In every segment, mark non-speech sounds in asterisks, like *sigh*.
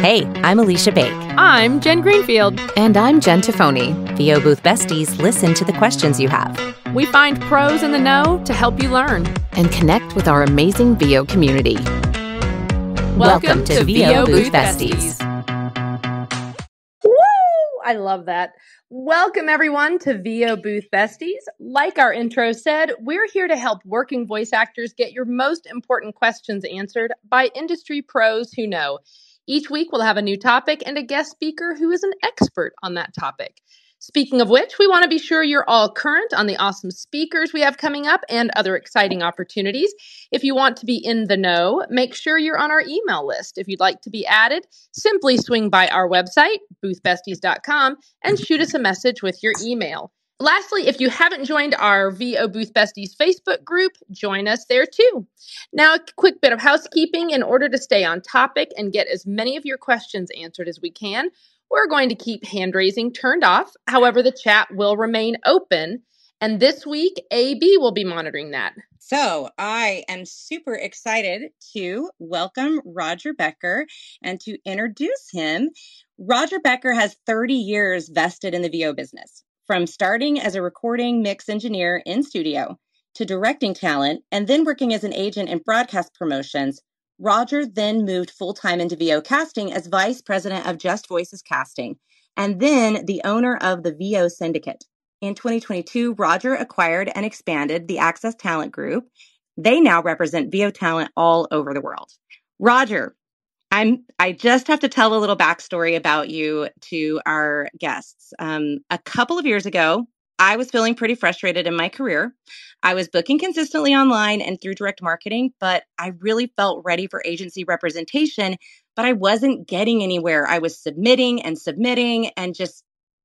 Hey, I'm Aleesha Bake. I'm Jen Greenfield. And I'm Jen Tophoney. VO Booth Besties listen to the questions you have. We find pros in the know to help you learn and connect with our amazing VO community. Welcome, Welcome to, to, VO, VO Booth Besties. Besties. Woo! I love that. Welcome, everyone, to VO Booth Besties. Like our intro said, we're here to help working voice actors get your most important questions answered by industry pros who know. Each week, we'll have a new topic and a guest speaker who is an expert on that topic. Speaking of which, we want to be sure you're all current on the awesome speakers we have coming up and other exciting opportunities. If you want to be in the know, make sure you're on our email list. If you'd like to be added, simply swing by our website, boothbesties.com, and shoot us a message with your email. Lastly, if you haven't joined our VO Booth Besties Facebook group, join us there too. Now, a quick bit of housekeeping in order to stay on topic and get as many of your questions answered as we can. We're going to keep hand raising turned off. However, the chat will remain open. And this week, AB will be monitoring that. So I am super excited to welcome Roger Becker and to introduce him. Roger Becker has 30 years vested in the VO business. From starting as a recording mix engineer in studio to directing talent and then working as an agent in broadcast promotions, Roger then moved full time into VO casting as vice president of Just Voices Casting and then the owner of the VO Syndicate. In 2022, Roger acquired and expanded the Access Talent Group. They now represent VO talent all over the world. Roger, I'm I just have to tell a little backstory about you to our guests. Um, a couple of years ago, I was feeling pretty frustrated in my career. I was booking consistently online and through direct marketing, but I really felt ready for agency representation, but I wasn't getting anywhere. I was submitting and submitting and just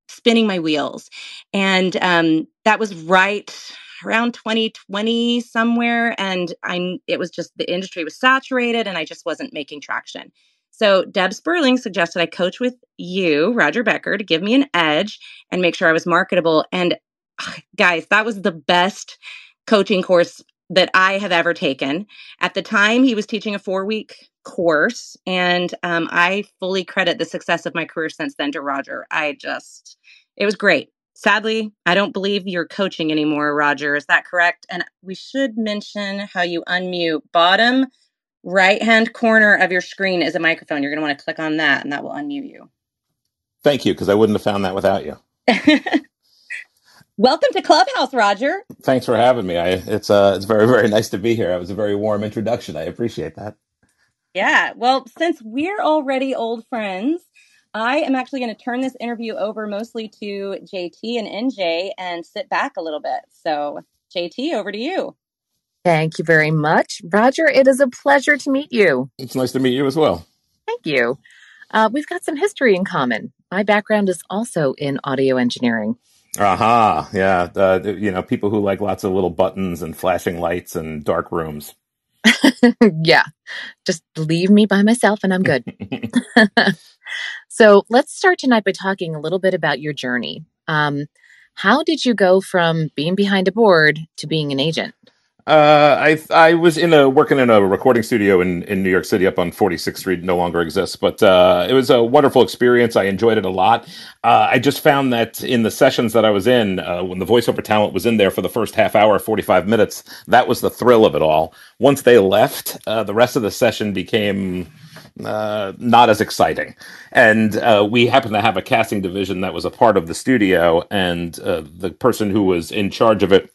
spinning my wheels. And um, that was right around 2020 somewhere and i'm it was just the industry was saturated and i just wasn't making traction. So deb sperling suggested i coach with you roger becker to give me an edge and make sure i was marketable. And guys that was the best coaching course that i have ever taken. At the time he was teaching a four week course and um, i fully credit the success of my career since then to roger. I just it was great Sadly, I don't believe you're coaching anymore, Roger. Is that correct? And we should mention how you unmute. Bottom right hand corner of your screen is a microphone. You're going to want to click on that, and that will unmute you. Thank you, because I wouldn't have found that without you. *laughs* Welcome to Clubhouse, Roger. Thanks for having me. I, it's uh, it's very very nice to be here. It was a very warm introduction. I appreciate that. Yeah. Well, since we're already old friends, I am actually going to turn this interview over mostly to JT and NJ and sit back a little bit. So, JT, over to you. Thank you very much. Roger, it is a pleasure to meet you. It's nice to meet you as well. Thank you. Uh, we've got some history in common. My background is also in audio engineering. Aha, uh-huh. yeah. Uh, you know, people who like lots of little buttons and flashing lights and dark rooms. *laughs* yeah, just leave me by myself and I'm good. *laughs* So let's start tonight by talking a little bit about your journey. Um, how did you go from being behind a board to being an agent? Uh, I I was in a working in a recording studio in, in New York City up on 46th Street. No longer exists, but uh, it was a wonderful experience. I enjoyed it a lot. Uh, I just found that in the sessions that I was in, uh, when the voiceover talent was in there for the first half hour, 45 minutes, that was the thrill of it all. Once they left, uh, the rest of the session became uh, not as exciting. And uh, we happened to have a casting division that was a part of the studio, and uh, the person who was in charge of it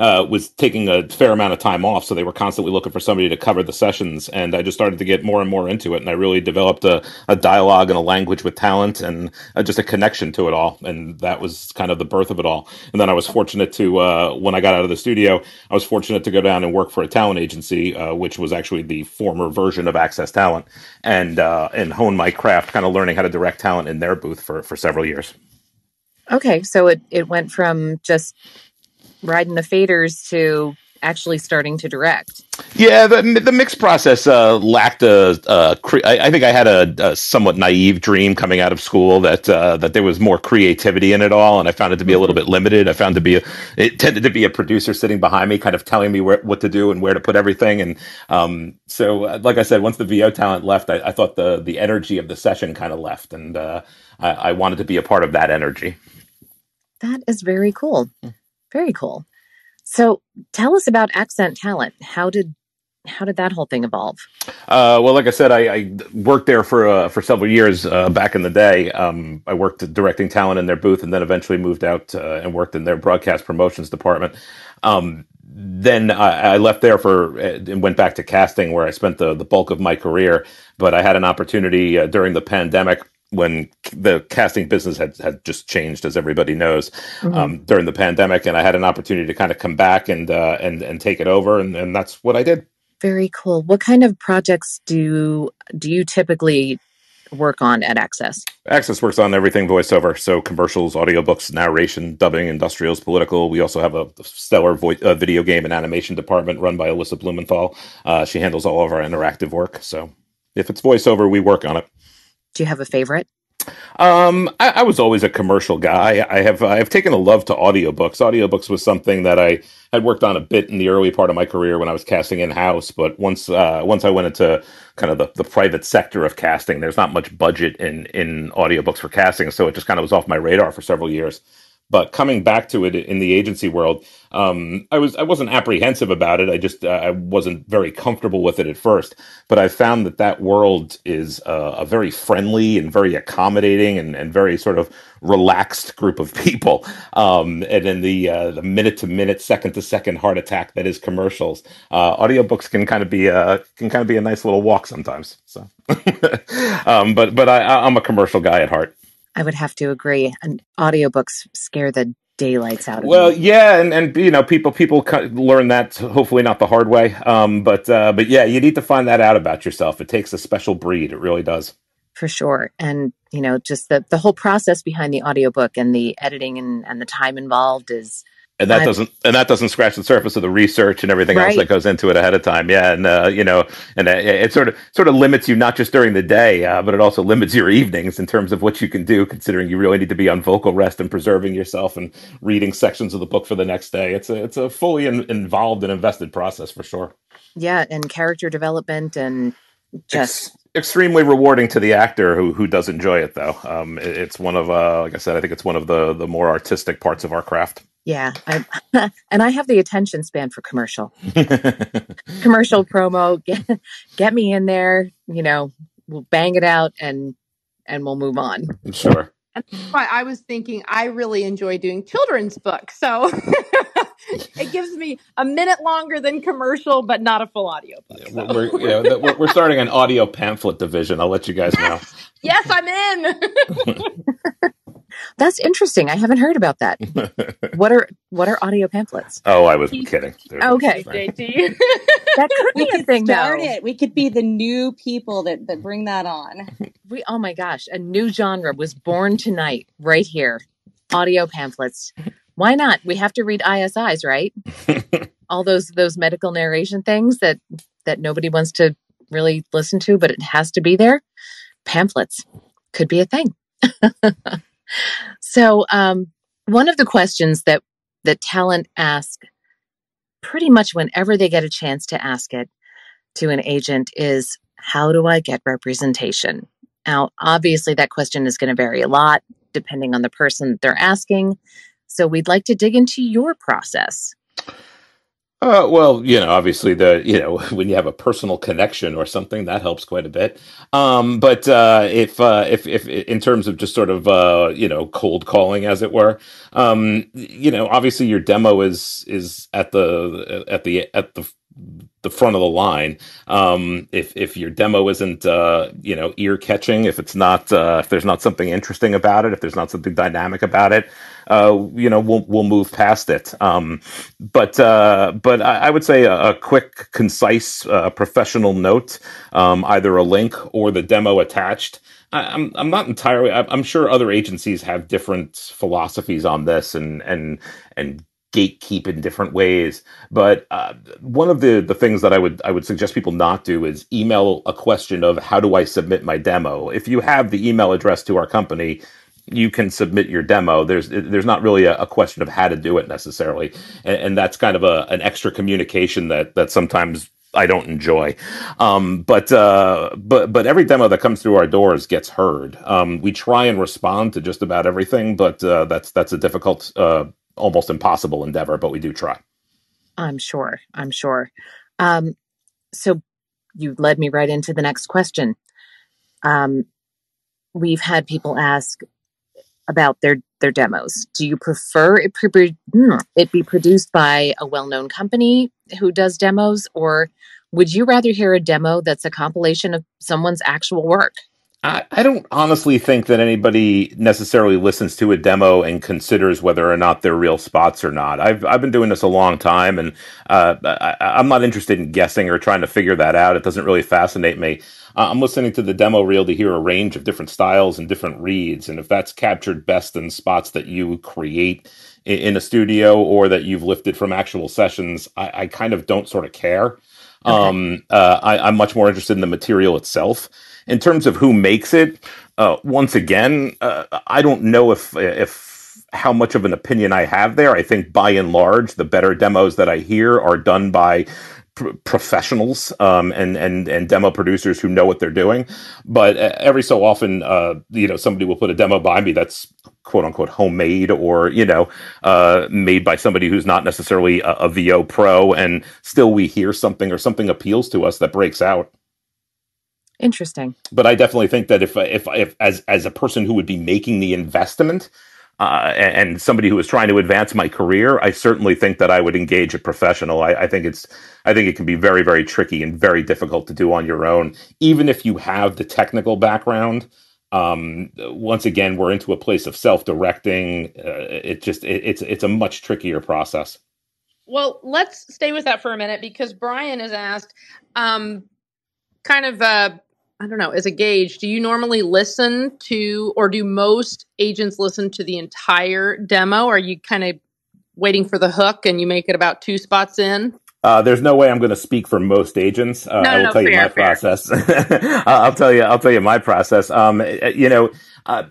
uh, was taking a fair amount of time off, so they were constantly looking for somebody to cover the sessions. And I just started to get more and more into it, and I really developed a, a dialogue and a language with talent, and uh, just a connection to it all. And that was kind of the birth of it all. And then I was fortunate to, uh, when I got out of the studio, I was fortunate to go down and work for a talent agency, uh, which was actually the former version of Access Talent, and uh, and hone my craft, kind of learning how to direct talent in their booth for for several years. Okay, so it, it went from just riding the faders to actually starting to direct? Yeah, the the mix process uh, lacked a. a cre- I, I think I had a, a, somewhat naive dream coming out of school that uh, that there was more creativity in it all, and I found it to be a little bit limited. I found to be a, it tended to be a producer sitting behind me, kind of telling me where, what to do and where to put everything. And um, so, uh, like I said, once the VO talent left, I, I thought the the energy of the session kind of left, and uh, I, I wanted to be a part of that energy. That is very cool. Very cool. So tell us about Access Talent. How did how did that whole thing evolve? Uh, well, like I said, I, I worked there for uh, for several years uh, back in the day. Um, I worked directing talent in their booth, and then eventually moved out uh, and worked in their broadcast promotions department. Um, then I, I, left there for uh, and went back to casting, where I spent the the bulk of my career. But I had an opportunity uh, during the pandemic when the casting business had, had just changed, as everybody knows, mm-hmm. um, during the pandemic, and I had an opportunity to kind of come back and uh, and and take it over, and, and that's what I did. Very cool. What kind of projects do do you typically work on at Access? Access works on everything voiceover, so commercials, audiobooks, narration, dubbing, industrials, political. We also have a stellar voice, uh, video game and animation department run by Alyssa Blumenthal. Uh, she handles all of our interactive work. So if it's voiceover, we work on it. Do you have a favorite? Um, I, I, was always a commercial guy. I have I have taken a love to audiobooks. Audiobooks was something that I had worked on a bit in the early part of my career when I was casting in house. But once uh, once I went into kind of the, the private sector of casting, there's not much budget in in audiobooks for casting, so it just kind of was off my radar for several years. But coming back to it in the agency world, um, I was I wasn't apprehensive about it. I just uh, I wasn't very comfortable with it at first. But I found that that world is uh, a very friendly and very accommodating and, and very sort of relaxed group of people. Um, and in the uh, the minute to minute, second to second heart attack that is commercials, uh, audiobooks can kind of be a can kind of be a nice little walk sometimes. So, *laughs* um, but but I, I'm a commercial guy at heart. I would have to agree. And audiobooks scare the daylights out of me. well, me. yeah, and, and you know, people people learn that hopefully not the hard way. Um, but uh, but yeah, you need to find that out about yourself. It takes a special breed. It really does. For sure. And you know, just the the whole process behind the audiobook and the editing and, and the time involved is and that doesn't and that doesn't scratch the surface of the research and everything right. else that goes into it ahead of time. Yeah, and uh, you know, and uh, it sort of sort of limits you not just during the day, uh, but it also limits your evenings in terms of what you can do. Considering you really need to be on vocal rest and preserving yourself and reading sections of the book for the next day. It's a it's a fully in, involved and invested process for sure. Yeah, and character development and just. Ex- extremely rewarding to the actor who who does enjoy it though. Um, it, it's one of uh, like I said, I think it's one of the the more artistic parts of our craft. Yeah, I, *laughs* and I have the attention span for commercial. commercial *laughs* promo, get get me in there. You know, we'll bang it out and and we'll move on. Sure. And that's why I was thinking I really enjoy doing children's books. So *laughs* it gives me a minute longer than commercial, but not a full audio book. So. We're, yeah, we're, we're, starting an audio pamphlet division. I'll let you guys know. yes, I'm in. That's interesting. I haven't heard about that. *laughs* what are what are audio pamphlets? Oh, I was kidding. okay, JT. *laughs* that could be we a thing. Start though. it. We could be the new people that that bring that on. We oh my gosh, a new genre was born tonight, right here. Audio pamphlets. Why not? We have to read ISIs, right? *laughs* All those those medical narration things that that nobody wants to really listen to, but it has to be there. Pamphlets could be a thing. So, um, one of the questions that that talent ask pretty much whenever they get a chance to ask it to an agent is, "How do I get representation?" Now, obviously, that question is going to vary a lot depending on the person they're asking. So, we'd like to dig into your process. Uh, well, you know, obviously the you know *laughs* when you have a personal connection or something that helps quite a bit. Um, but uh, if uh, if if in terms of just sort of uh, you know cold calling, as it were, um, you know, obviously your demo is is at the at the at the the front of the line. Um, if if your demo isn't uh, you know ear catching, if it's not uh, if there's not something interesting about it, if there's not something dynamic about it, uh, you know we'll we'll move past it. Um, but uh, but I, I, would say a, a quick, concise, uh, professional note, um, either a link or the demo attached. I, I'm I'm not entirely. I'm sure other agencies have different philosophies on this and and and gatekeep in different ways. But uh, one of the the things that I would I would suggest people not do is email a question of how do I submit my demo. If you have the email address to our company, you can submit your demo. There's there's not really a, a question of how to do it necessarily, and, and that's kind of a an extra communication that that sometimes I don't enjoy. Um, but uh, but but every demo that comes through our doors gets heard. Um, we try and respond to just about everything, but uh, that's that's a difficult, uh, almost impossible endeavor. But we do try. I'm sure. I'm sure. Um, so you led me right into the next question. Um, we've had people ask about their their demos. Do you prefer it, pre- hmm, it be produced by a well known company who does demos, or would you rather hear a demo that's a compilation of someone's actual work? I, I don't honestly think that anybody necessarily listens to a demo and considers whether or not they're real spots or not. I've I've been doing this a long time, and uh, I, I'm not interested in guessing or trying to figure that out. It doesn't really fascinate me. I'm listening to the demo reel to hear a range of different styles and different reads, and if that's captured best in spots that you create in, a studio or that you've lifted from actual sessions, I, I kind of don't sort of care. Okay. Um, uh, I, I'm much more interested in the material itself. In terms of who makes it, uh, once again, uh, I don't know if if how much of an opinion I have there. I think by and large, the better demos that I hear are done by professionals um, and and and demo producers who know what they're doing. But uh, every so often, uh, you know, somebody will put a demo by me that's quote unquote homemade or you know uh, made by somebody who's not necessarily a, a VO pro, and still we hear something or something appeals to us that breaks out. Interesting. But I definitely think that if if if as as a person who would be making the investment uh, and, and, somebody who is trying to advance my career, I certainly think that I would engage a professional. I, I, think it's, I think it can be very, very tricky and very difficult to do on your own, even if you have the technical background. Um, once again, we're into a place of self-directing. Uh, it just, it, it's, it's a much trickier process. Well, let's stay with that for a minute because Brian has asked, um, kind of, uh, I don't know, as a gauge, do you normally listen to, or do most agents listen to the entire demo? Are you kind of waiting for the hook and you make it about two spots in? Uh, there's no way I'm going to speak for most agents. Uh, no, I will no, tell fair, you my fair. process. *laughs* I'll tell you. I'll tell you my process. Um, you know, uh,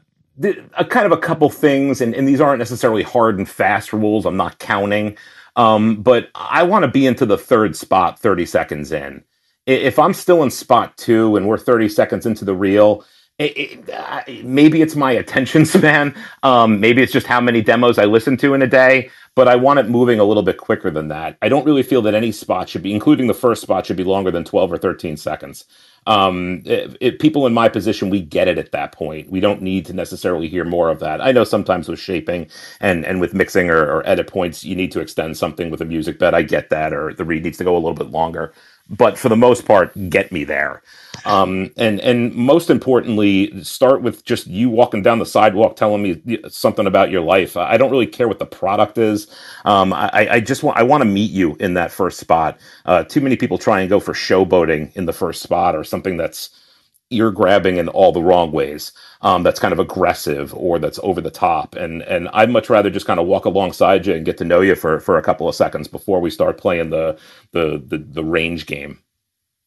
a kind of a couple things, and, and these aren't necessarily hard and fast rules. I'm not counting, um, but I want to be into the third spot 30 seconds in if I'm still in spot two and we're 30 seconds into the reel, it, it, maybe it's my attention *laughs* span. Um, maybe it's just how many demos I listen to in a day, but I want it moving a little bit quicker than that. I don't really feel that any spot should be, including the first spot, should be longer than 12 or 13 seconds. Um, it, people in my position, we get it at that point. We don't need to necessarily hear more of that. I know sometimes with shaping and, and with mixing or, or edit points, you need to extend something with a music bed. I get that, or the read needs to go a little bit longer but for the most part, get me there. Um, and and most importantly, start with just you walking down the sidewalk, telling me something about your life. I don't really care what the product is. Um, I, I just want I want to meet you in that first spot. Uh, too many people try and go for showboating in the first spot or something that's ear grabbing in all the wrong ways. Um, that's kind of aggressive or that's over the top. And and I'd much rather just kind of walk alongside you and get to know you for for a couple of seconds before we start playing the the the, the range game.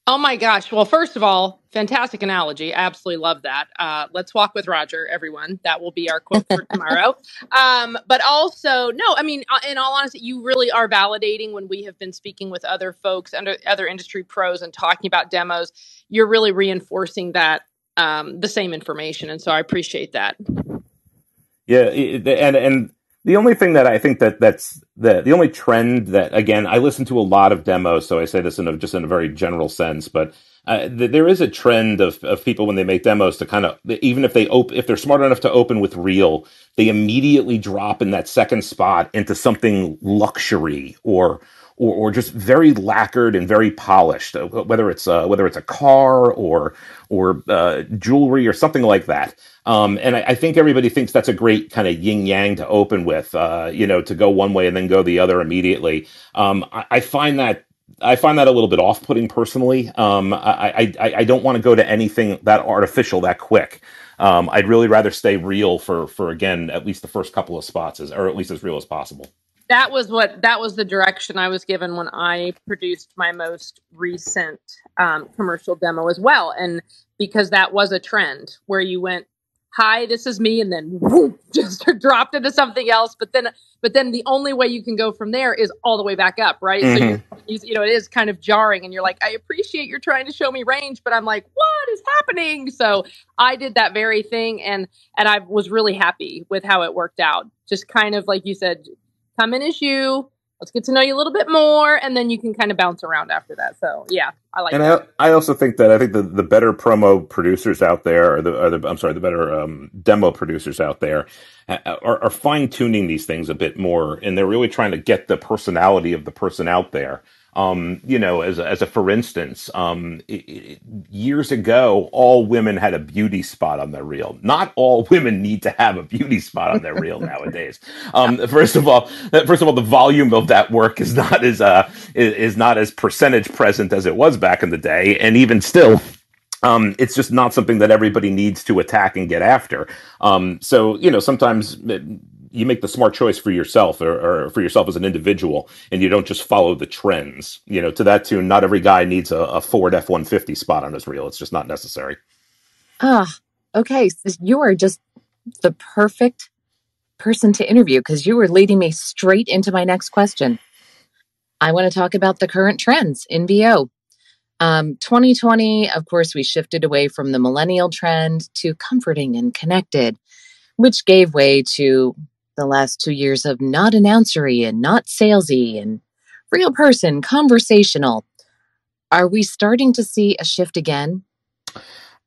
Oh my gosh. Well, first of all, fantastic analogy. I absolutely love that. Uh, let's walk with Roger, everyone. That will be our quote for *laughs* tomorrow. Um, but also, no, I mean, uh, in all honesty, you really are validating when we have been speaking with other folks, under other industry pros, and talking about demos. You're really reinforcing that um, the same information, and so I appreciate that. Yeah, and and the only thing that I think that that's the the only trend that again I listen to a lot of demos, so I say this in a, just in a very general sense, but uh, th- there is a trend of, of people when they make demos to kind of even if they op- if they're smart enough to open with real, they immediately drop in that second spot into something luxury or or, or just very lacquered and very polished, uh, whether it's uh, whether it's a car or or uh, jewelry or something like that. Um, and I, I, think everybody thinks that's a great kind of yin yang to open with, uh, you know, to go one way and then go the other immediately. Um, I, I, find that I find that a little bit off putting personally. Um, I, I, I don't want to go to anything that artificial that quick. Um, I'd really rather stay real for for again at least the first couple of spots, as, or at least as real as possible. That was what that was the direction I was given when I produced my most recent um, commercial demo as well, and because that was a trend where you went, "Hi, this is me," and then whoop, *laughs* just dropped into something else. But then, but then the only way you can go from there is all the way back up, right? Mm-hmm. So you, you know, it is kind of jarring, and you're like, "I appreciate you're trying to show me range," but I'm like, "What is happening?" So I did that very thing, and and I was really happy with how it worked out. Just kind of like you said, come in as you. Let's get to know you a little bit more, and then you can kind of bounce around after that. So yeah, I like. And that. I, I also think that I think the, the better promo producers out there, or the, or the I'm sorry, the better um, demo producers out there, uh, are, are fine tuning these things a bit more, and they're really trying to get the personality of the person out there. Um, you know, as a, as a for instance, um, it, it, years ago, all women had a beauty spot on their reel. Not all *laughs* women need to have a beauty spot on their reel nowadays. Um, *laughs* first of all, first of all, the volume of that work is not as uh, is, is not as percentage present as it was back in the day, and even still. Um, it's just not something that everybody needs to attack and get after. Um, so, you know, sometimes you make the smart choice for yourself or, or, for yourself as an individual and you don't just follow the trends. You know to that tune not every guy needs a, a ford f-150 spot on his reel. It's just not necessary. Ah okay so you are just the perfect person to interview because you were leading me straight into my next question. I want to talk about the current trends in vo um, 2020 of course we shifted away from the millennial trend to comforting and connected which gave way to the last two years of not announcery and not salesy and real person, conversational. Are we starting to see a shift again?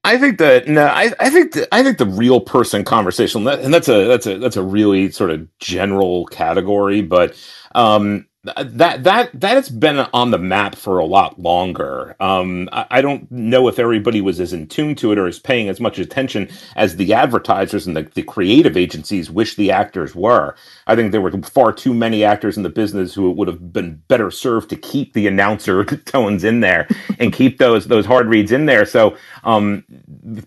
I think that no, I, I think the, I think the real person conversation, and that's a that's a that's a really sort of general category, but um, that that that has been on the map for a lot longer. Um, I, I, don't know if everybody was as in tune to it or is paying as much attention as the advertisers and the, the creative agencies wish the actors were. I think there were far too many actors in the business who would have been better served to keep the announcer *laughs* tones in there and keep those those hard reads in there. So um,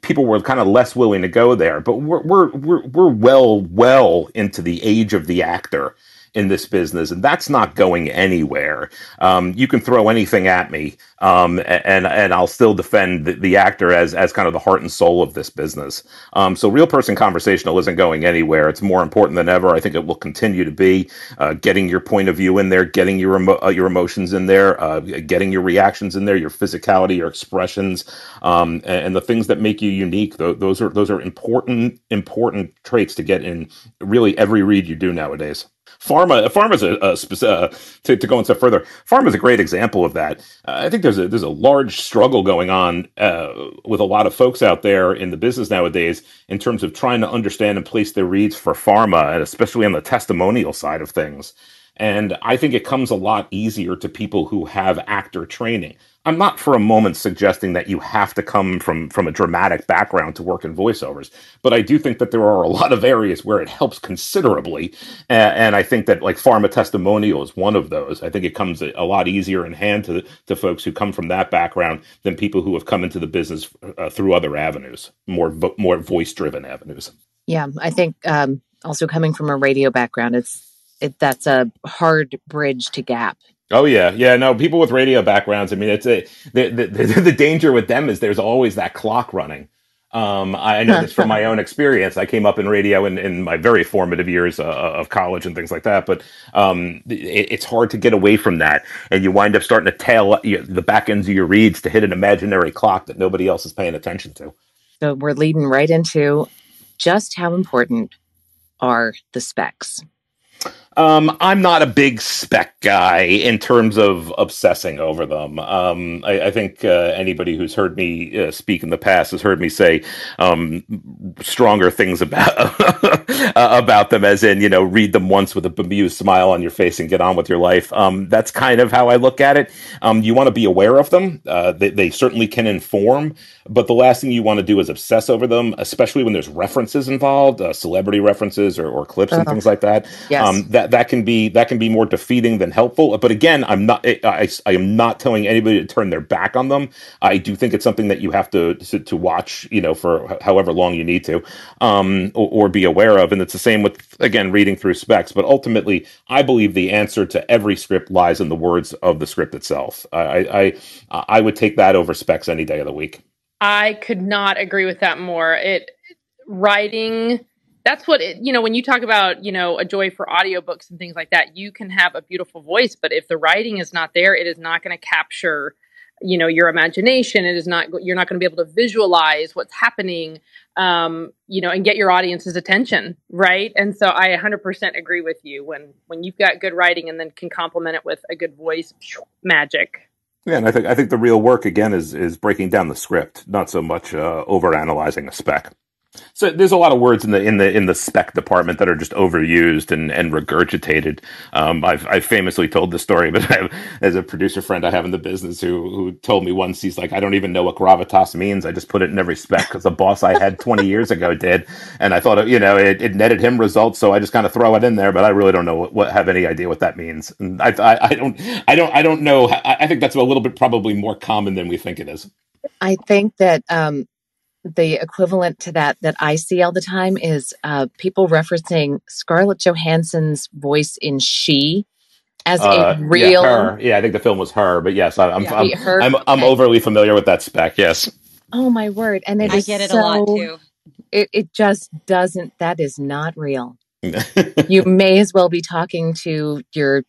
people were kind of less willing to go there. But we're we're we're, we're well well into the age of the actor in this business, and that's not going anywhere. Um, you can throw anything at me, um, and and I'll still defend the, the, actor as as kind of the heart and soul of this business. Um, so, real person conversational isn't going anywhere. It's more important than ever. I think it will continue to be uh, getting your point of view in there, getting your emo- uh, your emotions in there, uh, getting your reactions in there, your physicality, your expressions, um, and, and, the things that make you unique. Those are those are important important traits to get in really every read you do nowadays. Pharma, pharma is a, a uh, to, to go one step further. Pharma is a great example of that. Uh, I think there's a there's a large struggle going on uh, with a lot of folks out there in the business nowadays in terms of trying to understand and place their reads for pharma, and especially on the testimonial side of things. And I think it comes a lot easier to people who have actor training. I'm not for a moment suggesting that you have to come from from a dramatic background to work in voiceovers, but I do think that there are a lot of areas where it helps considerably, and, and I think that like pharma testimonial is one of those. I think it comes a, a, lot easier in hand to to folks who come from that background than people who have come into the business uh, through other avenues, more vo- more voice driven avenues. Yeah, I think um, also coming from a radio background, it's it, that's a hard bridge to gap Oh yeah, yeah. No, people with radio backgrounds. I mean, it's a the the, *laughs* the, the danger with them is there's always that clock running. Um, I know this from my *laughs* own experience. I came up in radio in, in my very formative years uh, of college and things like that. But um, it, it's hard to get away from that, and you wind up starting to tail you, the back ends of your reads to hit an imaginary clock that nobody else is paying attention to. So we're leading right into just how important are the specs. Um, I'm not a big spec guy in terms of obsessing over them. Um, I, I, think uh, anybody who's heard me uh, speak in the past has heard me say um, stronger things about *laughs* about them, as in you know, read them once with a bemused smile on your face and get on with your life. Um, that's kind of how I look at it. Um, you want to be aware of them. Uh, they, they, certainly can inform, but the last thing you want to do is obsess over them, especially when there's references involved, uh, celebrity references or, or clips and uh-huh. things like that. Yes. Um, that that can be that can be more defeating than helpful. But again, I'm not I, I am not telling anybody to turn their back on them. I do think it's something that you have to to, to watch, you know, for however long you need to, um, or, or, be aware of. And it's the same with again reading through specs. But ultimately, I believe the answer to every script lies in the words of the script itself. I I, I would take that over specs any day of the week. I could not agree with that more. It writing that's what it, you know when you talk about you know a joy for audiobooks and things like that you can have a beautiful voice but if the writing is not there it is not going to capture you know your imagination. It is not you're not going to be able to visualize what's happening um, you know and get your audience's attention right? And so i 100% agree with you when when you've got good writing and then can complement it with a good voice magic. Yeah, and I think I think the real work again is is breaking down the script, not so much uh, over analyzing a spec. So there's a lot of words in the in the in the spec department that are just overused and and regurgitated. Um, I've I've famously told the story, *laughs* but have, as a producer friend I have in the business who who told me once he's like I don't even know what gravitas means. I just put it in every spec because the boss I had 20 *laughs* years ago did, and I thought you know it, it netted him results, so I just kind of throw it in there. But I really don't know what, what have any idea what that means. And I, I I don't I don't I don't know. I, I think that's a little bit probably more common than we think it is. I think that um, the equivalent to that that I see all the time is uh, people referencing Scarlett Johansson's voice in She as uh, a real. Yeah, yeah, I think the film was her, but yes, I, am yeah, I'm, her, I'm, I'm, overly familiar with that spec. Yes. Oh my word! And it I get it so, a lot too. It it just doesn't. That is not real. *laughs* you may as well be talking to your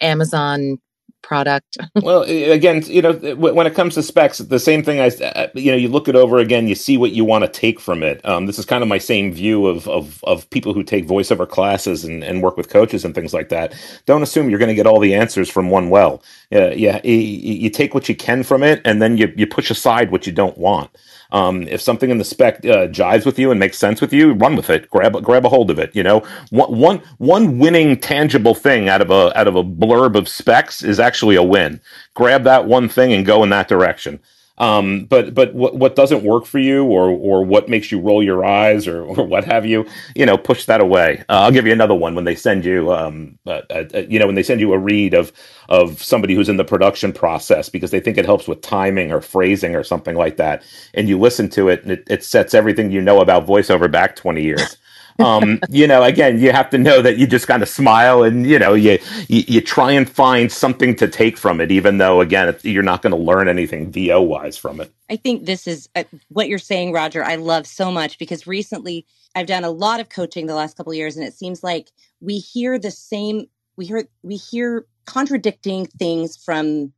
Amazon product. *laughs* well, again, you know, when it comes to specs, the same thing. I, uh, you know, you look it over again, you see what you want to take from it. Um, this is kind of my same view of of, of people who take voiceover classes and, and work with coaches and things like that. Don't assume you're going to get all the answers from one well. Yeah, yeah, you, you take what you can from it, and then you you push aside what you don't want. Um, if something in the spec uh, jives with you and makes sense with you, run with it. Grab grab a hold of it. You know, one one one winning tangible thing out of a out of a blurb of specs is actually a win. Grab that one thing and go in that direction. Um, but but what what doesn't work for you, or or what makes you roll your eyes, or or what have you, you know, push that away. Uh, I'll give you another one when they send you, um, uh, uh, uh, you know, when they send you a read of of somebody who's in the production process because they think it helps with timing or phrasing or something like that, and you listen to it, and it, it sets everything you know about voiceover back twenty years um, you know, again, you have to know that you just kind of smile and you know you, you, you try and find something to take from it, even though again you're not going to learn anything VO wise from it. I think this is uh, what you're saying, Roger. I love so much because recently I've done a lot of coaching the last couple years, and it seems like we hear the same. We hear we hear contradicting things from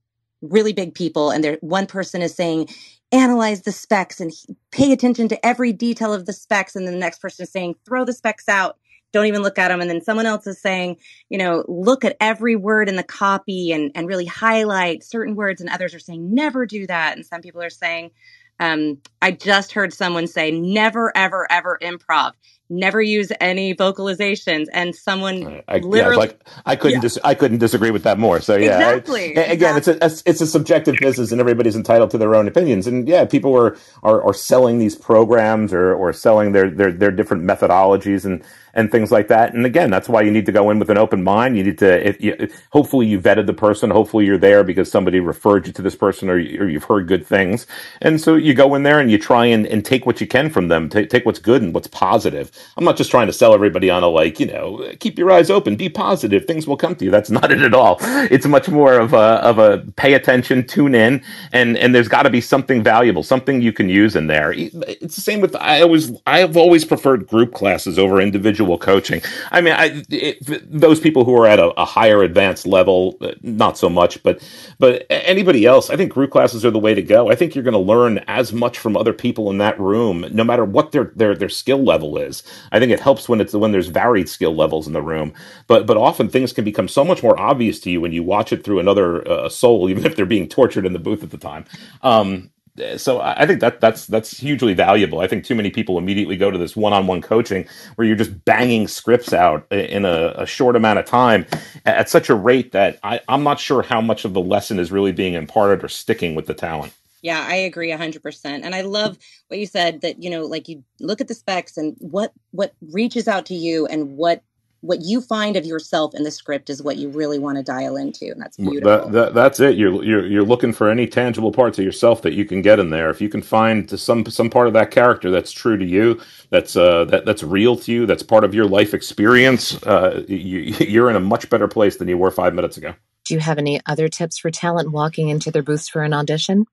really big people and there one person is saying analyze the specs and pay attention to every detail of the specs. And then the next person is saying, throw the specs out. Don't even look at them. And then someone else is saying, you know, look at every word in the copy and, and really highlight certain words. And others are saying, never do that. And some people are saying, um, I just heard someone say, never, ever, ever improv never use any vocalizations and someone I, literally yeah, like I couldn't yeah. dis- I couldn't disagree with that more so yeah exactly I, again exactly. it's a it's a subjective business and everybody's entitled to their own opinions and yeah people are are, are selling these programs or or selling their their their different methodologies and and things like that. And again, that's why you need to go in with an open mind. You need to, if you, hopefully you vetted the person. Hopefully you're there because somebody referred you to this person or, you, or you've heard good things. And so you go in there and you try and, and take what you can from them, take, take what's good and what's positive. I'm not just trying to sell everybody on a like, you know, keep your eyes open, be positive, things will come to you. That's not it at all. It's much more of a, of a pay attention, tune in, and, and there's got to be something valuable, something you can use in there. It's the same with, I always, I've always preferred group classes over individual coaching. I mean, I, it, those people who are at a, a, higher advanced level, not so much, but but anybody else, I think group classes are the way to go. I think you're going to learn as much from other people in that room, no matter what their their their skill level is. I think it helps when it's when there's varied skill levels in the room, but but often things can become so much more obvious to you when you watch it through another uh, soul, *laughs* even if they're being tortured in the booth at the time. Um, so I think that that's that's hugely valuable. I think too many people immediately go to this one-on-one coaching where you're just banging scripts out in a, a short amount of time at such a rate that I, I'm not sure how much of the lesson is really being imparted or sticking with the talent. Yeah, I agree 100%. And I love what you said that, you know, like you look at the specs and what what reaches out to you and what what you find of yourself in the script is what you really want to dial into, and that's beautiful. That, that, that's it. You're, you're you're looking for any tangible parts of yourself that you can get in there. If you can find some some part of that character that's true to you, that's uh that that's real to you, that's part of your life experience, uh, you, *laughs* you're in a much better place than you were five minutes ago. Do you have any other tips for talent walking into their booths for an audition?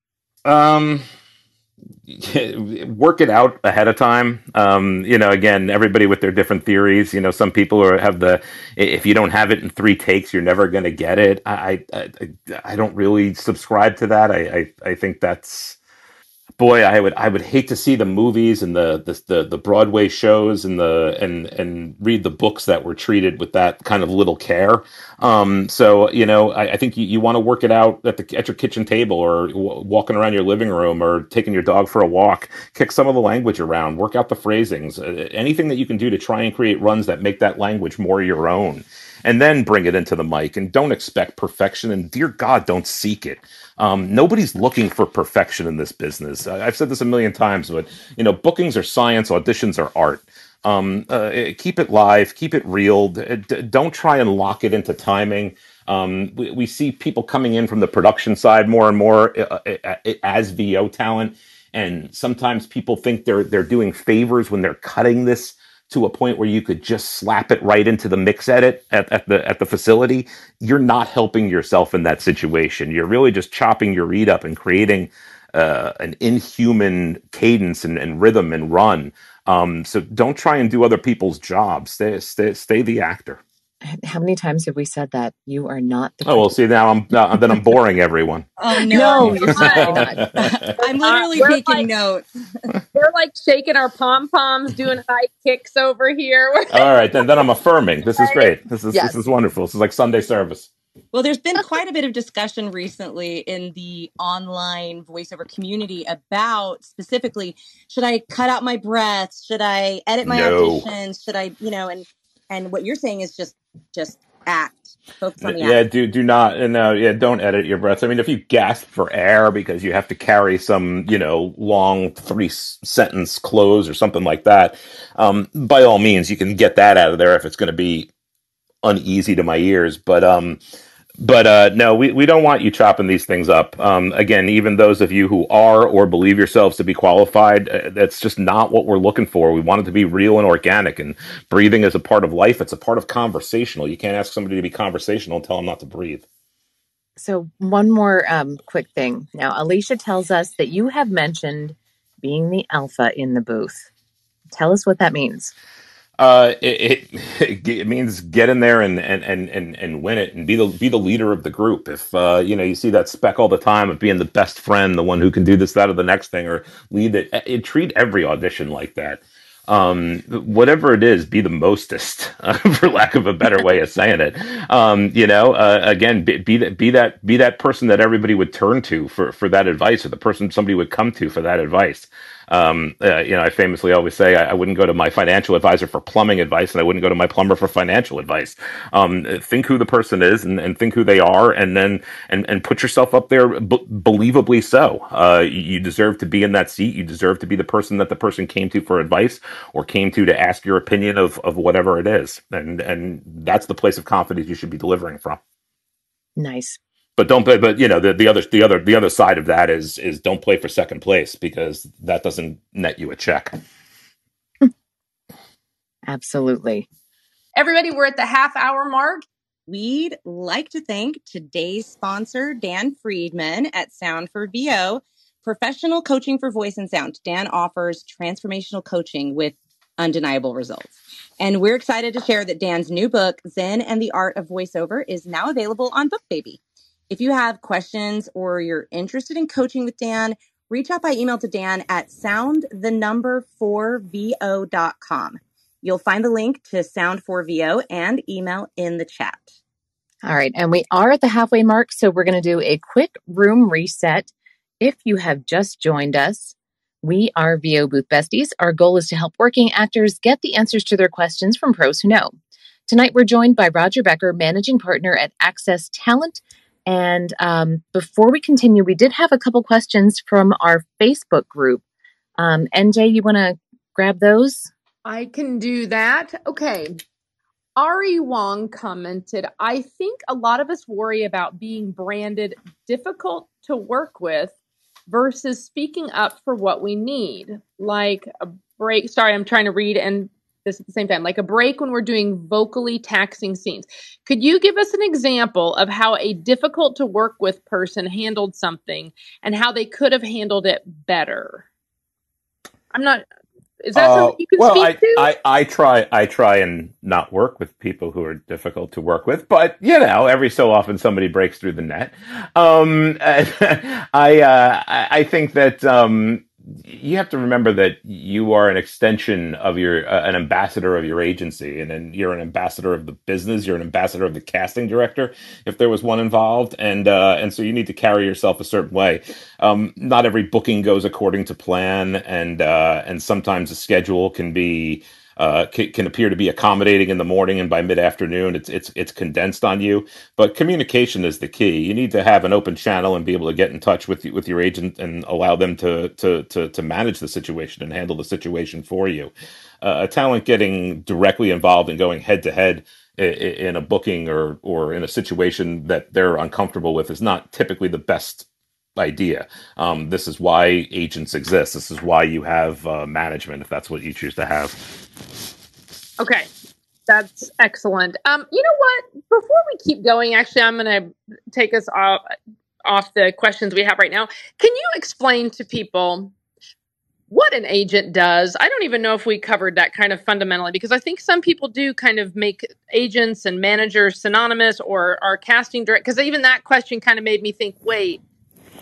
Um, *laughs* work it out ahead of time. Um, you know, again, everybody with their different theories. You know, some people are, have the if you don't have it in three takes, you're never going to get it. I, I I don't really subscribe to that. I I, I think that's boy, I would I would hate to see the movies and the the the, the Broadway shows and the and and read the books that were treated with that kind of little care. Um, so you know, I, I think you, you want to work it out at the at your kitchen table or w- walking around your living room or taking your dog for a walk. Kick some of the language around, work out the phrasings, uh, anything that you can do to try and create runs that make that language more your own and then bring it into the mic and don't expect perfection and dear god don't seek it um, nobody's looking for perfection in this business. I've said this a million times, but you know, bookings are science, auditions are art. Um, uh, eh, keep it live, keep it real. D- don't try and lock it into timing. Um, we, we, see people coming in from the production side more and more uh, as VO talent, and sometimes people think they're they're doing favors when they're cutting this to a point where you could just slap it right into the mix edit at, at the at the facility, you're not helping yourself in that situation. You're really just chopping your read up and creating uh, an inhuman cadence and, and rhythm and run. Um, so don't try and do other people's jobs. Stay stay stay the actor. How many times have we said that you are not the? Oh well, see now I'm now, then I'm boring everyone. *laughs* oh no, no *laughs* you're not. *laughs* I'm literally uh, taking like, notes. we're like shaking our pom poms, doing high kicks over here. All right, then then I'm affirming. This is great. This is yes. this is wonderful. This is like Sunday service. Well, there's been quite a bit of discussion recently in the online voiceover community about specifically should I cut out my breaths? Should I edit my no. auditions? Should I, you know, and and what you're saying is just just act. Focus on the yeah, do do not and uh, yeah, don't edit your breaths. I mean, if you gasp for air because you have to carry some, you know, long three sentence close or something like that, um, by all means, you can get that out of there if it's going to be uneasy to my ears. But um, but uh, no, we, we don't want you chopping these things up. Um, again, even those of you who are or believe yourselves to be qualified, uh, that's just not what we're looking for. We want it to be real and organic, and breathing is a part of life. It's a part of conversational. You can't ask somebody to be conversational and tell them not to breathe. So, one more um, quick thing. Now, Aleesha tells us that you have mentioned being the alpha in the booth. Tell us what that means. Uh, it, it, *laughs* it means get in there and, and and and and win it and be the be the leader of the group. If uh, you know you see that spec all the time of being the best friend, the one who can do this, that, or the next thing, or lead it. it treat every audition like that. Um, whatever it is, be the mostest, uh, *laughs* for lack of a better way of saying it. Um, you know, uh, again, be, be, that be that be that person that everybody would turn to for for that advice, or the person somebody would come to for that advice. Um, uh, you know, I famously always say I, I, wouldn't go to my financial advisor for plumbing advice, and I wouldn't go to my plumber for financial advice. Um, think who the person is, and, and, think who they are, and then and and put yourself up there, b- believably so. Uh, you deserve to be in that seat. You deserve to be the person that the person came to for advice, or came to to ask your opinion of of whatever it is, and and that's the place of confidence you should be delivering from. Nice but don't play but you know the, the other the other the other side of that is is don't play for second place because that doesn't net you a check. Absolutely. Everybody we're at the half hour mark. We'd like to thank today's sponsor dan friedman at sound for vo professional coaching for voice and sound. Dan offers transformational coaching with undeniable results. And we're excited to share that dan's new book zen and the art of voiceover is now available on bookbaby if you have questions or you're interested in coaching with Dan, reach out by email to Dan at sound the number 4vo.com. You'll find the link to Sound 4VO and email in the chat. All right. And we are at the halfway mark. So we're going to do a quick room reset. If you have just joined us, we are VO Booth Besties. Our goal is to help working actors get the answers to their questions from pros who know. Tonight, we're joined by Roger Becker, managing partner at Access Talent and um, before we continue, we did have a couple questions from our Facebook group. Um, NJ, you want to grab those? I can do that. Okay. Ari Wong commented, I think a lot of us worry about being branded difficult to work with versus speaking up for what we need, like a break. Sorry, I'm trying to read and this at the same time, like a break when we're doing vocally taxing scenes. Could you give us an example of how a difficult to work with person handled something and how they could have handled it better? I'm not is that uh, something you can well, speak I, to? I, I try I try and not work with people who are difficult to work with, but you know, every so often somebody breaks through the net. Um, *laughs* I uh, I think that um, you have to remember that you are an extension of your uh, an ambassador of your agency and then you're an ambassador of the business you're an ambassador of the casting director if there was one involved and uh, and so you need to carry yourself a certain way. Um, not every booking goes according to plan and uh, and sometimes a schedule can be uh, can, can, appear to be accommodating in the morning and by mid afternoon it's it's it's condensed on you. But communication is the key. You need to have an open channel and be able to get in touch with with your agent and allow them to to to, to manage the situation and handle the situation for you. Uh, a talent getting directly involved and going head to head in a booking or or in a situation that they're uncomfortable with is not typically the best idea. Um, this is why agents exist. This is why you have uh, management if that's what you choose to have. Okay. That's excellent. Um, you know what? Before we keep going, actually, I'm going to take us off off the questions we have right now. Can you explain to people what an agent does? I don't even know if we covered that kind of fundamentally because I think some people do kind of make agents and managers synonymous or are casting direct. Because even that question kind of made me think, wait,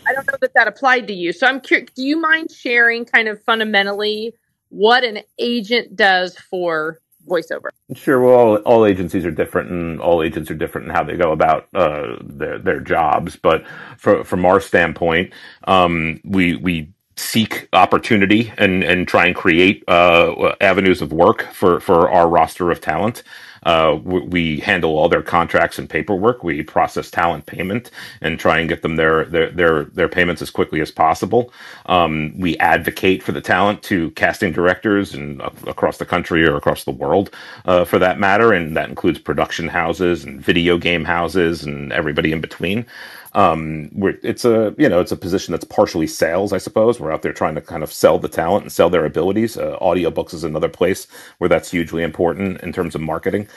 I don't know that that applied to you. So I'm curious. Do you mind sharing kind of fundamentally what an agent does for voiceover? Sure. Well, all, all, agencies are different, and all agents are different in how they go about uh, their their jobs. But for, from our standpoint, um, we we seek opportunity and and try and create uh, avenues of work for for our roster of talent. Uh, we handle all their contracts and paperwork. We process talent payment and try and get them their their their, their payments as quickly as possible. Um, we advocate for the talent to casting directors and uh, across the country or across the world, uh, for that matter, and that includes production houses and video game houses and everybody in between um, it's a you know it's a position that's partially sales, I suppose. We're out there trying to kind of sell the talent and sell their abilities. Uh, audiobooks is another place where that's hugely important in terms of marketing.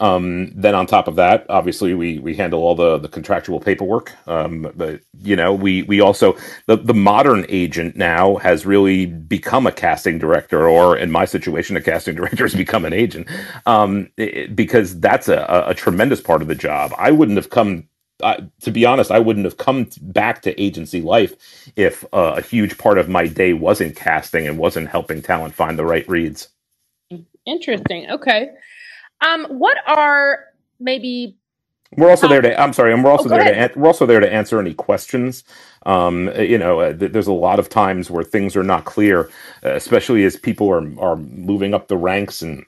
Um, then on top of that, obviously we we handle all the the contractual paperwork. Um, but you know, we we also the the modern agent now has really become a casting director, or in my situation, a casting *laughs* director has become an agent, um, it, because that's a, a tremendous part of the job. I wouldn't have come to be honest, I wouldn't have come back to agency life if uh, a huge part of my day wasn't casting and wasn't helping talent find the right reads. Interesting. Okay. Um, what are maybe we're also there to. I'm sorry, and we're also oh, there ahead. to. We're also there to answer any questions. Um, you know, uh, th- there's a lot of times where things are not clear, uh, especially as people are are moving up the ranks and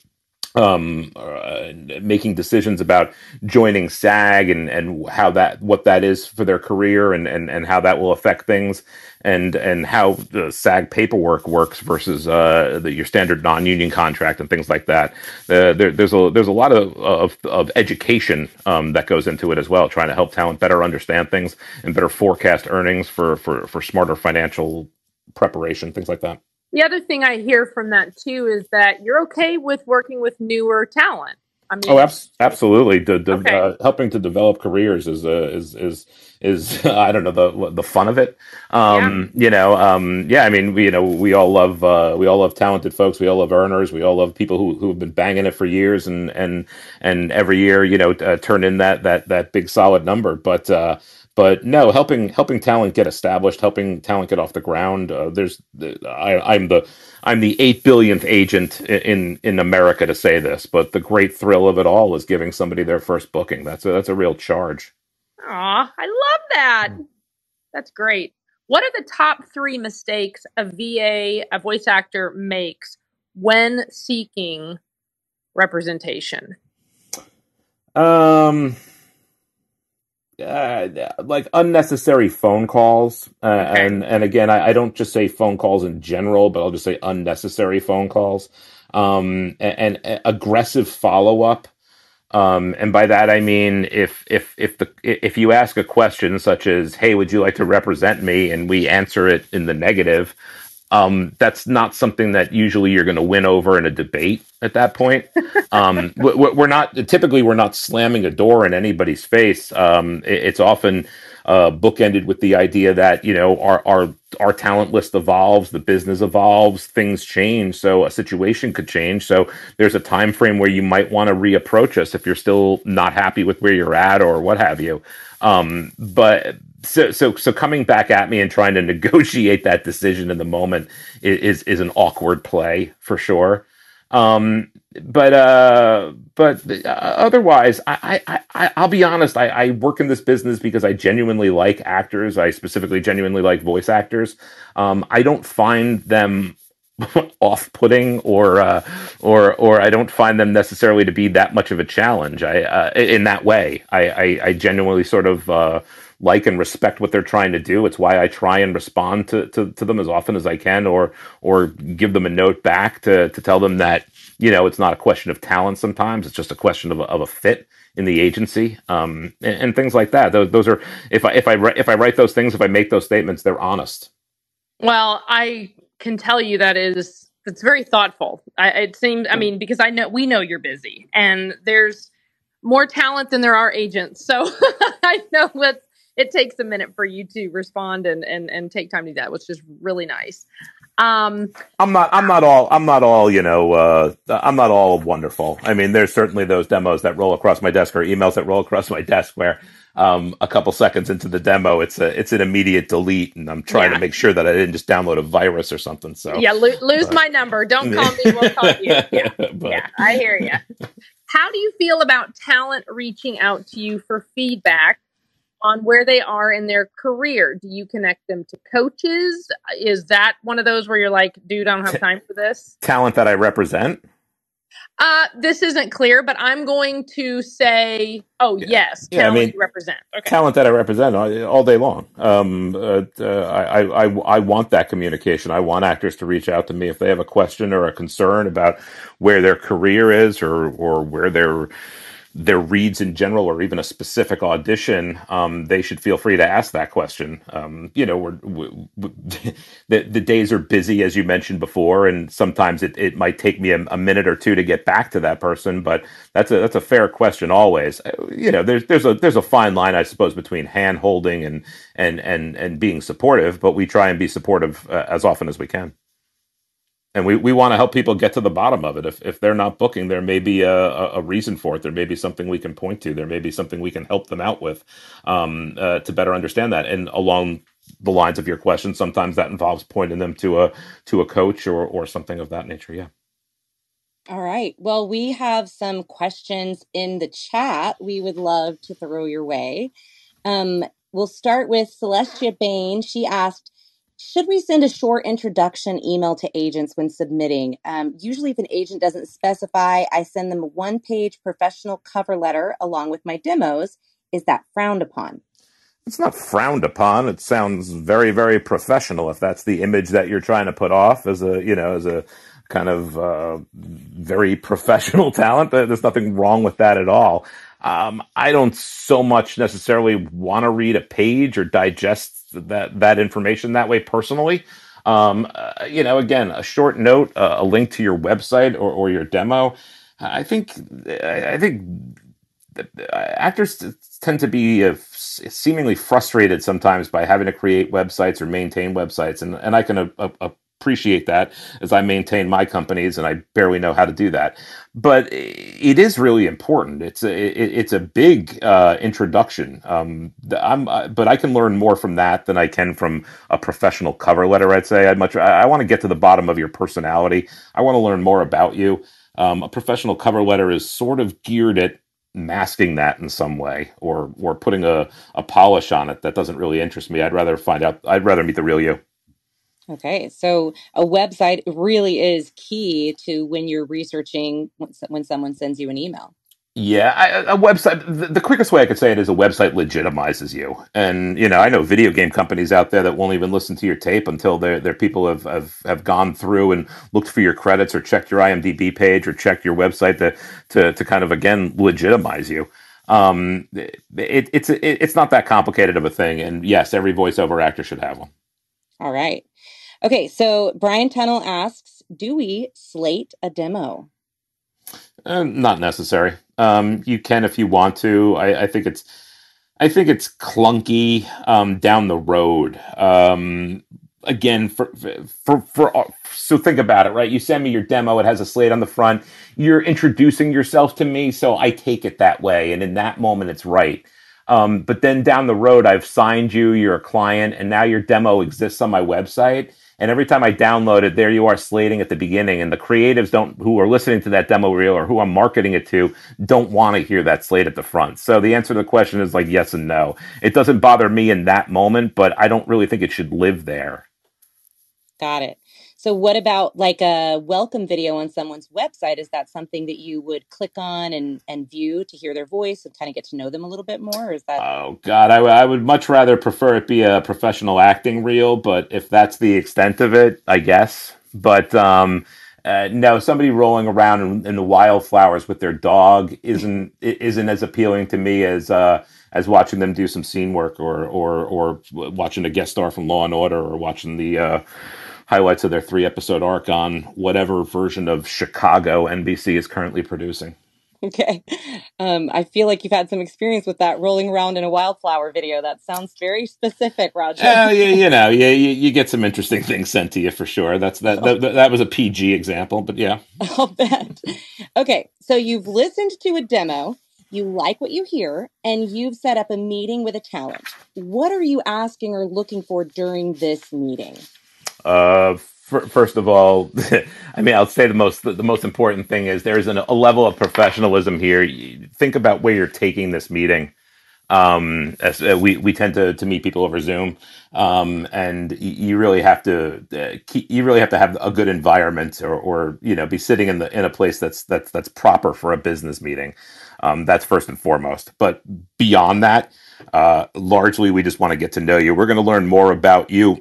um, uh, making decisions about joining SAG and, and how that what that is for their career and, and, and how that will affect things and and how the SAG paperwork works versus uh, the, your standard non-union contract and things like that. Uh, there, there's a there's a lot of of, of education um, that goes into it as well, trying to help talent better understand things and better forecast earnings for for for smarter financial preparation, things like that. The other thing I hear from that too is that you're okay with working with newer talent. I mean, oh, abs- absolutely. De- de- okay. uh, helping to develop careers is uh, is is is *laughs* I don't know the the fun of it. Um, yeah. You know, um, yeah. I mean, we you know we all love uh, we all love talented folks. We all love earners. We all love people who who have been banging it for years and and and every year you know uh, turn in that that that big solid number. But uh, but no, helping helping talent get established, helping talent get off the ground. Uh, there's I, am the I'm the eight billionth agent in in America to say this, but the great thrill of it all is giving somebody their first booking. That's a, that's a real charge. Aw, I love that. Hmm. That's great. What are the top three mistakes a VA, a voice actor, makes when seeking representation? Um uh, like unnecessary phone calls, uh, okay. and and again, I, I, don't just say phone calls in general, but I'll just say unnecessary phone calls, um, and, and aggressive follow up. Um, and by that I mean if if if the if you ask a question such as, "Hey, would you like to represent me?" and we answer it in the negative, um, that's not something that usually you're going to win over in a debate at that point. *laughs* Um, we're not typically we're not slamming a door in anybody's face. Um, it's often uh, bookended with the idea that you know our our our talent list evolves, the business evolves, things change, so a situation could change. So there's a time frame where you might want to reapproach us if you're still not happy with where you're at or what have you. Um, but so so so coming back at me and trying to *laughs* negotiate that decision in the moment is is an awkward play for sure. Um, but uh, but uh, otherwise, I, I, I I'll be honest. I, I work in this business because I genuinely like actors. I specifically genuinely like voice actors. Um, I don't find them *laughs* off-putting or uh, or or I don't find them necessarily to be that much of a challenge. I uh, in that way. I, I, I genuinely sort of uh, like and respect what they're trying to do. It's why I try and respond to, to, to them as often as I can, or or give them a note back to to tell them that you know it's not a question of talent. Sometimes it's just a question of a, of a fit in the agency um, and, and, things like that. Those those are if I if I if I write those things, if I make those statements, they're honest. Well, I can tell you that is it's very thoughtful. I, it seems. I mean, because I know we know you're busy, and there's more talent than there are agents. So *laughs* I know what it takes a minute for you to respond and and and take time to do that, which is really nice. Um, I'm not. I'm not all. I'm not all. You know. Uh, I'm not all wonderful. I mean, there's certainly those demos that roll across my desk or emails that roll across my desk where um, a couple seconds into the demo, it's a it's an immediate delete, and I'm trying yeah. to make sure that I didn't just download a virus or something. So yeah, lo- lose but. my number. Don't call me. We'll call you. *laughs* Yeah, but. yeah, I hear you. *laughs* How do you feel about talent reaching out to you for feedback on where they are in their career. Do you connect them to coaches? Is that one of those where you're like, dude, I don't have time for this? Talent that I represent? Uh, this isn't clear, but I'm going to say, oh yeah. yes, yeah, talent I mean, represent. Okay. Talent that I represent all, all day long. Um, uh, uh, I, I, I want that communication. I want actors to reach out to me if they have a question or a concern about where their career is or or where they're their reads in general or even a specific audition, um, they should feel free to ask that question. Um, you know, we're, we, we, *laughs* the, the days are busy, as you mentioned before, and sometimes it, it might take me a, a, minute or two to get back to that person. But that's a that's a fair question always. Uh, you know, there's there's a there's a fine line, I suppose, between hand holding and and and and being supportive. But we try and be supportive uh, as often as we can and we, we want to help people get to the bottom of it. If, if they're not booking, there may be a, a, reason for it. There may be something we can point to. There may be something we can help them out with um, uh, to better understand that. And along the lines of your question, sometimes that involves pointing them to a to a coach or or something of that nature. Yeah. All right. Well, we have some questions in the chat. We would love to throw your way. Um, we'll start with Celestia Bain. She asked should we send a short introduction email to agents when submitting? Um, usually, if an agent doesn't specify, I send them a one page professional cover letter along with my demos. Is that frowned upon? It's not frowned upon. It sounds very, very professional if that's the image that you're trying to put off as a, you know, as a kind of uh, very professional *laughs* talent. There's nothing wrong with that at all. Um, I don't so much necessarily want to read a page or digest that that information that way personally. Um, uh, you know, again, a short note, uh, a link to your website or, or your demo. I think I think actors tend to be uh, seemingly frustrated sometimes by having to create websites or maintain websites, and and I can uh, uh, appreciate that as I maintain my companies and I barely know how to do that. But it is really important. It's a it, it's a big uh, introduction. Um, I'm uh, but I can learn more from that than I can from a professional cover letter. I'd say I'd much I, I want to get to the bottom of your personality. I want to learn more about you. Um, a professional cover letter is sort of geared at masking that in some way or or putting a, a polish on it that doesn't really interest me. I'd rather find out I'd rather meet the real you. Okay, so a website really is key to when you're researching when someone sends you an email. Yeah, I, a website. The, the quickest way I could say it is a website legitimizes you, and you know I know video game companies out there that won't even listen to your tape until their their people have, have have gone through and looked for your credits or checked your IMDb page or checked your website to to to kind of again legitimize you. Um, it, it's it, it's not that complicated of a thing, and yes, every voiceover actor should have one. All right. Okay, so Brian Tunnel asks, do we slate a demo? Uh, not necessary. Um, you can if you want to. I, I think it's I think it's clunky um, down the road. Um, again, for, for for so think about it, right? You send me your demo; it has a slate on the front. You're introducing yourself to me, so I take it that way, and in that moment, it's right. Um, but then down the road, I've signed you, you're a client, and now your demo exists on my website and every time I download it, there you are slating at the beginning. And the creatives don't, who are listening to that demo reel or who I'm marketing it to, don't want to hear that slate at the front. So the answer to the question is like yes and no. It doesn't bother me in that moment, but I don't really think it should live there. Got it. So what about like a welcome video on someone's website? Is that something that you would click on and, and view to hear their voice and kind of get to know them a little bit more? Or is that? Oh God, I, I would much rather prefer it be a professional acting reel, but if that's the extent of it, I guess. But um, uh, no, somebody rolling around in, in, the wildflowers with their dog isn't isn't as appealing to me as uh, as watching them do some scene work or or or watching a guest star from Law and Order or watching the uh, highlights of their three episode arc on whatever version of Chicago NBC is currently producing. Okay. Um, I feel like you've had some experience with that rolling around in a wildflower video. That sounds very specific, Roger. Oh, uh, yeah, you know, *laughs* yeah, you, you, get some interesting things sent to you for sure. That's that, that, that was a PG example, but yeah. *laughs* I'll bet. Okay. So you've listened to a demo, you like what you hear, and you've set up a meeting with a talent. What are you asking or looking for during this meeting? Uh, first of all, *laughs* I mean, I'll say the most the, the most important thing is there's an, a level of professionalism here. You think about where you're taking this meeting. Um, as, uh, we we tend to to meet people over Zoom, um, and you really have to uh, keep, you really have to have a good environment, or, or you know, be sitting in the in a place that's that's that's proper for a business meeting. Um, that's first and foremost. But beyond that, uh, largely we just want to get to know you. We're going to learn more about you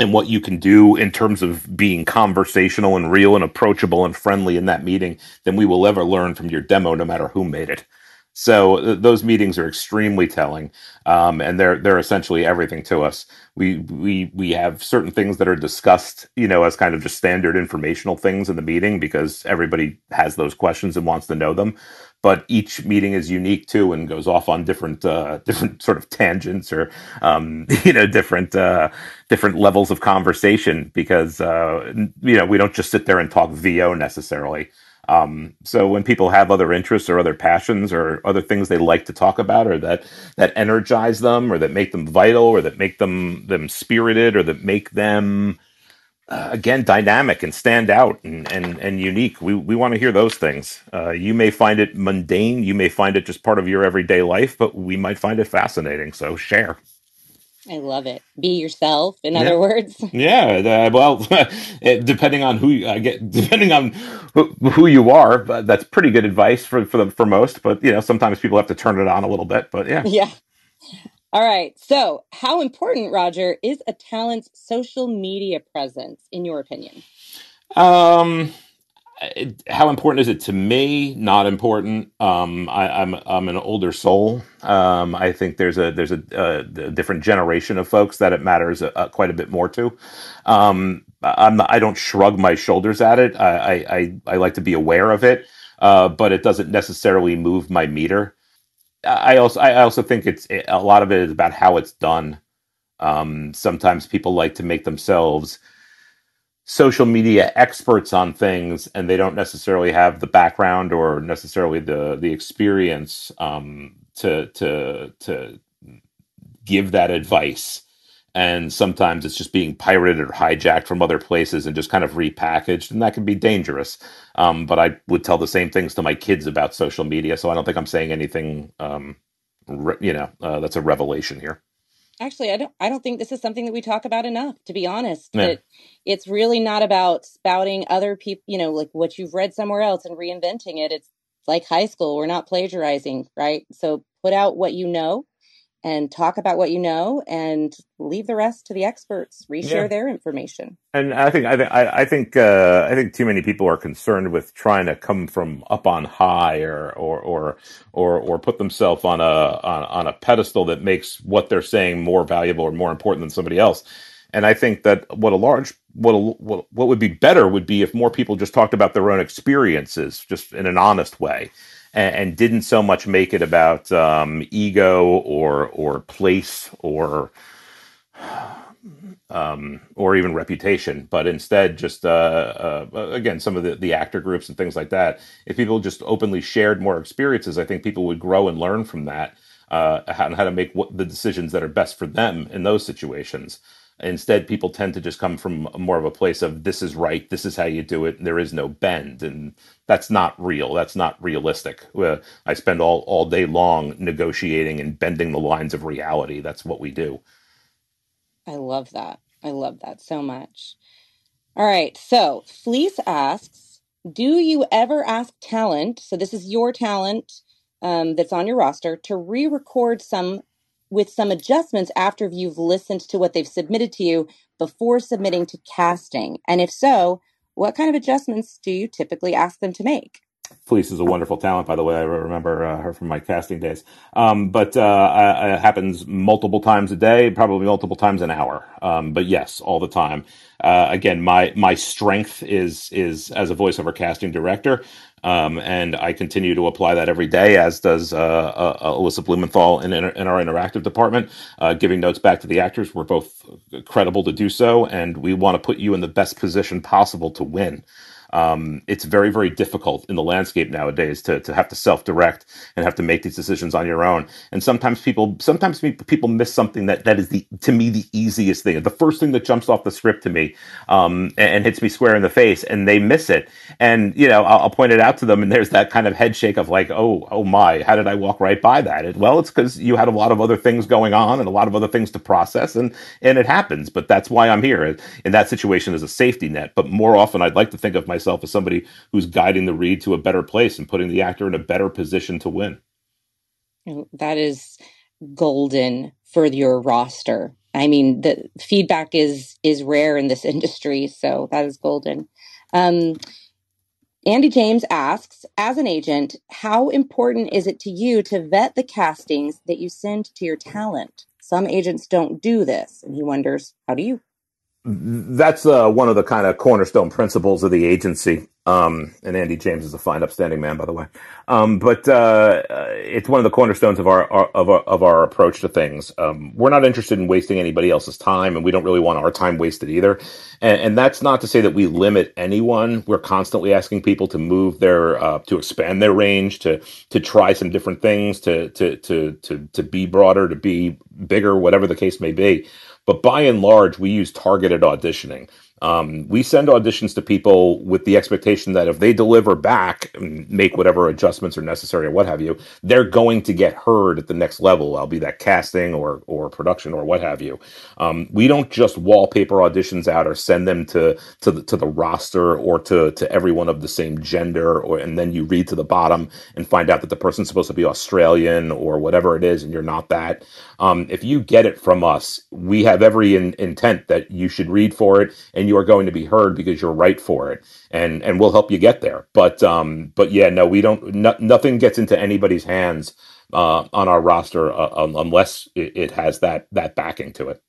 and what you can do in terms of being conversational and real and approachable and friendly in that meeting than we will ever learn from your demo, no matter who made it. So th- those meetings are extremely telling, um, and they're they're essentially everything to us. We we we have certain things that are discussed, you know, as kind of just standard informational things in the meeting because everybody has those questions and wants to know them but each meeting is unique too and goes off on different uh, *laughs* different sort of tangents or um, *laughs* you know different uh, different levels of conversation because uh, you know we don't just sit there and talk VO necessarily. Um, so when people have other interests or other passions or other things they like to talk about or that that energize them or that make them vital or that make them them spirited or that make them uh, again dynamic and stand out and and, and unique. We we want to hear those things. Uh, you may find it mundane, you may find it just part of your everyday life, but we might find it fascinating. So share. I love it. Be yourself. In yeah. other words. *laughs* Yeah. Uh, well, *laughs* depending on who I get, *laughs* depending on who, who you are, but that's pretty good advice for for the, for most. But you know, sometimes people have to turn it on a little bit. But yeah. Yeah. All right. So, how important, Roger, is a talent's social media presence, in your opinion? Um, how important is it to me? Not important. Um, I, am I'm, I'm an older soul. Um, I think there's a there's a, a, a different generation of folks that it matters a, quite a bit more to. Um, I'm not, I don't shrug my shoulders at it. I I, I like to be aware of it, uh, but it doesn't necessarily move my meter. I also I also think it's a lot of it is about how it's done. Um, sometimes people like to make themselves social media experts on things, and they don't necessarily have the background or necessarily the the experience um, to to to give that advice and sometimes it's just being pirated or hijacked from other places and just kind of repackaged and that can be dangerous um, but i would tell the same things to my kids about social media so i don't think i'm saying anything um, re- you know uh, that's a revelation here actually i don't i don't think this is something that we talk about enough to be honest yeah. That it's really not about spouting other people you know like what you've read somewhere else and reinventing it it's like high school. We're not plagiarizing, right? So put out what you know and talk about what you know and leave the rest to the experts. Reshare yeah. their information. And i think i think i think uh, i think too many people are concerned with trying to come from up on high or or or or, or put themselves on a on, on a pedestal that makes what they're saying more valuable or more important than somebody else. And I think that what a large what a, what what would be better would be if more people just talked about their own experiences, just in an honest way, and, and didn't so much make it about um, ego or or place or um, or even reputation, but instead just uh, uh, again some of the, the actor groups and things like that. If people just openly shared more experiences, I think people would grow and learn from that uh, how, how to make what, the decisions that are best for them in those situations. Instead, people tend to just come from more of a place of this is right, this is how you do it, and there is no bend, and that's not real. That's not realistic. I spend all all day long negotiating and bending the lines of reality. That's what we do. I love that. I love that so much. All right, so Fleece asks, do you ever ask talent? So this is your talent um, that's on your roster to re-record some with some adjustments after you've listened to what they've submitted to you before submitting to casting? And if so, what kind of adjustments do you typically ask them to make? Fleece is a wonderful talent, by the way. I remember uh, her from my casting days. Um, but uh, it happens multiple times a day, probably multiple times an hour. Um, but yes, all the time. Uh, again, my my strength is is as a voiceover casting director, um, and I continue to apply that every day, as does uh, uh, Alyssa Blumenthal in, in our interactive department, uh, giving notes back to the actors. We're both credible to do so, and we want to put you in the best position possible to win um, it's very very difficult in the landscape nowadays to, to have to self-direct and have to make these decisions on your own. And sometimes people sometimes people miss something that that is the to me the easiest thing. The first thing that jumps off the script to me um, and, and, hits me square in the face and they miss it. And you know I'll, I'll, point it out to them and there's that kind of head shake of like oh oh my how did i walk right by that? Well it's because you had a lot of other things going on and a lot of other things to process and and it happens but that's why i'm here. In that situation as a safety net. But more often i'd like to think of my myself as somebody who's guiding the read to a better place and putting the actor in a better position to win. That is golden for your roster. I mean, the feedback is is rare in this *laughs* industry, so that is golden. Um, Andy James asks, as an agent, how important is it to you to vet the castings that you send to your talent? Some agents don't do this, and he wonders, how do you? That's uh, one of the kind of cornerstone principles of the agency. Um, and Andy James is a fine, upstanding man, by the way. Um, but uh, it's one of the cornerstones of our, our, of our of our approach to things. Um, we're not interested in wasting anybody else's time, and we don't really want our time wasted either. And, and that's not to say that we limit anyone. We're constantly asking people to move their uh, to expand their range, to to try some different things, to to to to to be broader, to be bigger, whatever the case may be. But by and large, we use targeted auditioning. Um, we send auditions to people with the expectation that if they deliver back and make whatever adjustments are necessary or what have you, they're going to get heard at the next level. I'll be that casting or or production or what have you. Um, we don't just wallpaper auditions out or send them to to the, to the roster or to to everyone of the same gender or and then you read to the bottom and find out that the person's supposed to be Australian or whatever it is and you're not that. Um, if you get it from us, we have every in, intent that you should read for it and you are going to be heard because you're right for it, and and we'll help you get there. But um, but yeah, no, we don't. No, nothing gets into anybody's hands uh, on our roster uh, unless it, it has that that backing to it.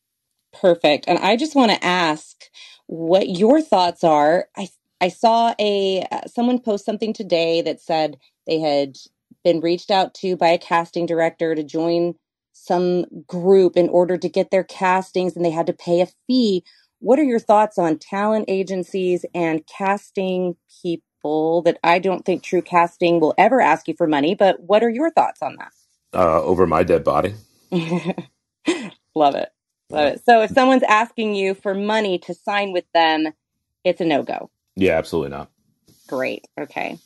Perfect. And I just want to ask what your thoughts are. I I saw a uh, someone post something today that said they had been reached out to by a casting director to join some group in order to get their castings and they had to pay a fee. What are your thoughts on talent agencies and casting people that I don't think True Casting will ever ask you for money, but what are your thoughts on that? Uh, over my dead body. *laughs* Love it. Love it. So if someone's asking you for money to sign with them, it's a no go. Yeah, absolutely not. Great. Okay.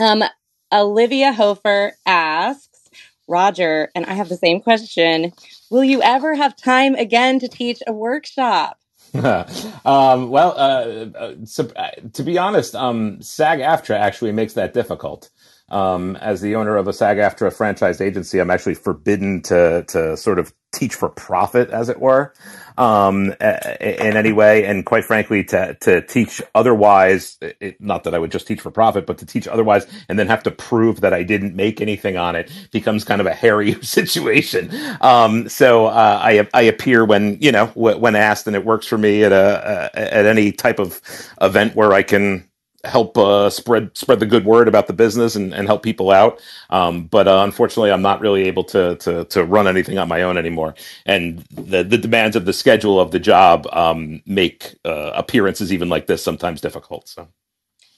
Um, Olivia Hofer asks Roger, and I have the same question Will you ever have time again to teach a workshop? *laughs* um, well, uh, uh, so, uh, to be honest, um, SAG-AFTRA actually makes that difficult. Um, as the owner of a SAG-AFTRA franchise agency, I'm actually forbidden to to sort of teach for profit, as it were, um, in any way. And quite frankly, to to teach otherwise, it, not that I would just teach for profit, but to teach otherwise and then have to prove that I didn't make anything on it becomes kind of a hairy *laughs* situation. Um, so uh, I I appear when you know when asked, and it works for me at a, a at any type of event where I can help uh, spread spread the good word about the business and, and help people out. Um, but uh, unfortunately, I'm not really able to, to to run anything on my own anymore. And the the demands of the schedule of the job um, make uh, appearances even like this sometimes difficult. So.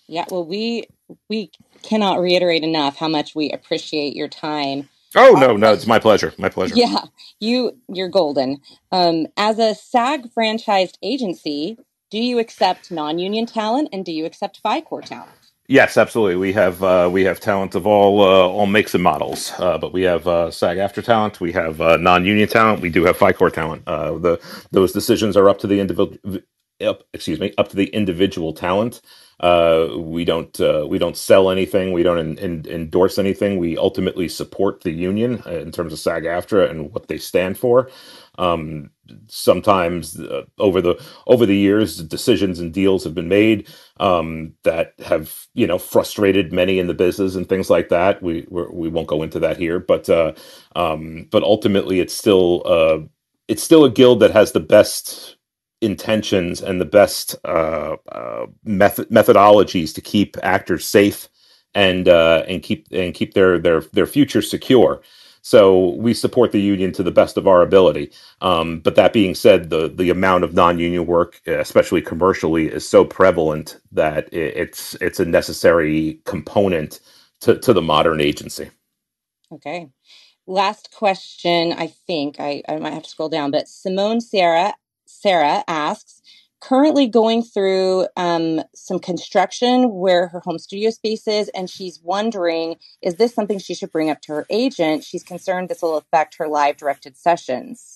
Yeah, well, we we cannot reiterate enough how much we appreciate your time. Oh no, no, it's my pleasure. My pleasure. Yeah, you you're golden. Um, as a SAG franchised agency, do you accept non-union talent and do you accept Fi-Core talent? Yes, absolutely. We have uh, we have talent of all uh, all makes and models, uh, but we have uh, SAG-AFTRA talent. We have uh, non-union talent. We do have Fi-Core talent. Uh, the those decisions are up to the individual. Excuse me, up to the individual talent. We don't we don't sell anything. We don't in, in, endorse anything. We ultimately support the union in terms of SAG-AFTRA and what they stand for. Um, sometimes uh, over the over the years, decisions and deals have been made um, that have you know frustrated many in the business and things like that. We we're, we will not go into that here, but uh, um, but ultimately, it's still uh, it's still a guild that has the best intentions and the best uh, uh, method methodologies to keep actors safe and uh, and keep and keep their their their future secure. So we support the union to the best of our ability. Um, but that being said, the the amount of non-union work, especially commercially, is so prevalent that it's it's a necessary component to, to the modern agency. Okay. Last question, I think I, I might have to scroll down, but Simone Sarah Sarah asks, currently going through um, some construction where her home studio space is, and she's wondering is this something she should bring up to her agent? She's concerned this will affect her live directed sessions.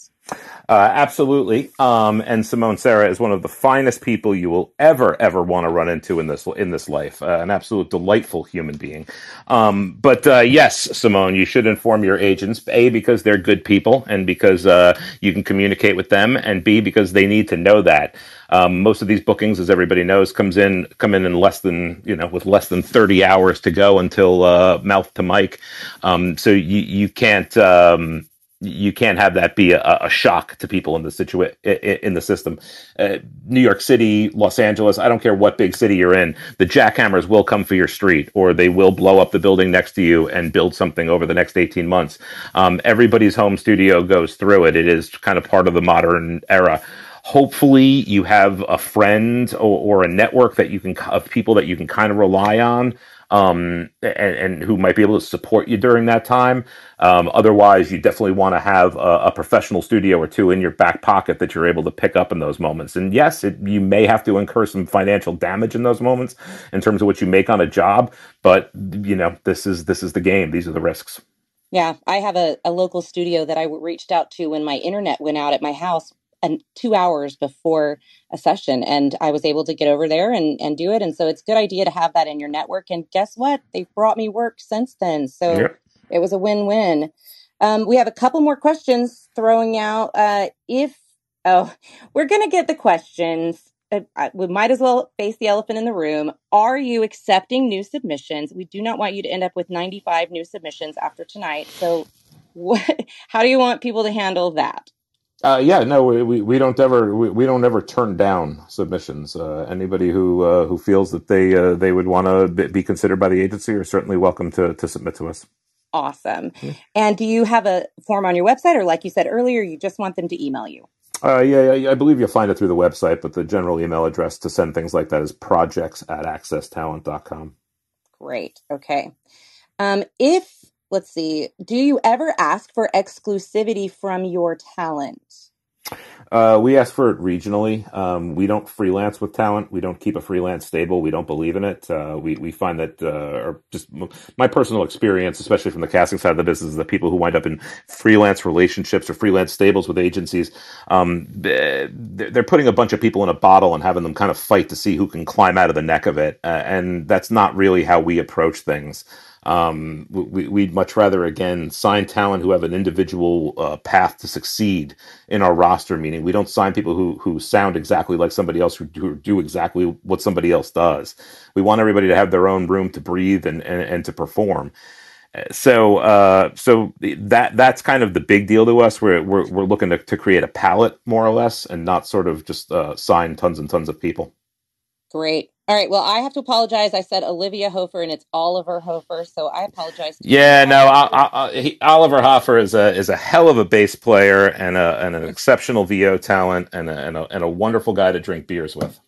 Uh, absolutely. Um, and Simone Sarah is one of the finest people you will ever, ever want to run into in this in this life. Uh, an absolute delightful human being. Um, but uh, yes, Simone, you should inform your agents. A because they're good people, and because uh, you can communicate with them, and B because they need to know that. Um, most of these bookings, as everybody knows, comes in come in in less than you know with less than thirty hours to go until uh, mouth to mic. Um, so you you can't. You can't have that be a, a shock to people in the situa- in the system. Uh, New York City, Los Angeles, I don't care what big city you're in, the jackhammers will come for your street or they will blow up the building next to you and build something over the next 18 months. Um, everybody's home studio goes through it. It is kind of part of the modern era hopefully you have a friend or, or, a network that you can of people that you can kind of rely on um, and, and, who might be able to support you during that time. Um, otherwise, you definitely want to have a, a, professional studio or two in your back pocket that you're able to pick up in those moments. And yes, it, you may have to incur some financial damage in those moments in terms of what you make on a job, but you know this is this is the game. These are the risks. Yeah, I have a, a local studio that I reached out to when my internet went out at my house and two hours before a session and i was able to get over there and, and do it and so it's a good idea to have that in your network and guess what they've brought me work since then so yep. it was a win-win um, we have a couple more questions throwing out uh, if oh *laughs* we're going to get the questions uh, we might as well face the elephant in the room. Are you accepting new submissions? We do not want you to end up with 95 new submissions after tonight. So, *laughs* what, how do you want people to handle that? Uh, yeah, no, we, we don't ever we, we don't ever turn down submissions. Uh, anybody who uh, who feels that they uh, they would want to be considered by the agency are certainly welcome to to submit to us. Awesome. Yeah. And do you have a form on your website, or like you said earlier, you just want them to email you? Uh, yeah, yeah, I believe you'll find it through the website, but the general email address to send things like that is projects at accesstalent.com. Great. Okay. Um, if let's see, do you ever ask for exclusivity from your talent? Uh, we ask for it regionally. Um, we don't freelance with talent. We don't keep a freelance stable. We don't believe in it. Uh, we we find that, uh, or just my personal experience, especially from the casting side of the business, is that people who wind up in freelance relationships or freelance stables with agencies, um, they're putting a bunch of people in a bottle and having them kind of fight to see who can climb out of the neck of it. Uh, and that's not really how we approach things. Um, we, we'd much rather again sign talent who have an individual uh, path to succeed in our roster. Meaning, we don't sign people who who sound exactly like somebody else who do, do exactly what somebody else does. We want everybody to have their own room to breathe and and, and to perform so uh, so that that's kind of the big deal to us. We're we're, we're looking to, to create a palette more or less, and not sort of just uh, sign tons and tons of people. Great. All right. Well, I have to apologize. I said Olivia Hofer, and it's Oliver Hofer, so I apologize. yeah, no. I, I, he, Oliver Hofer is a is a hell of a bass player and a and an exceptional VO talent and a, and a, and a wonderful guy to drink beers with.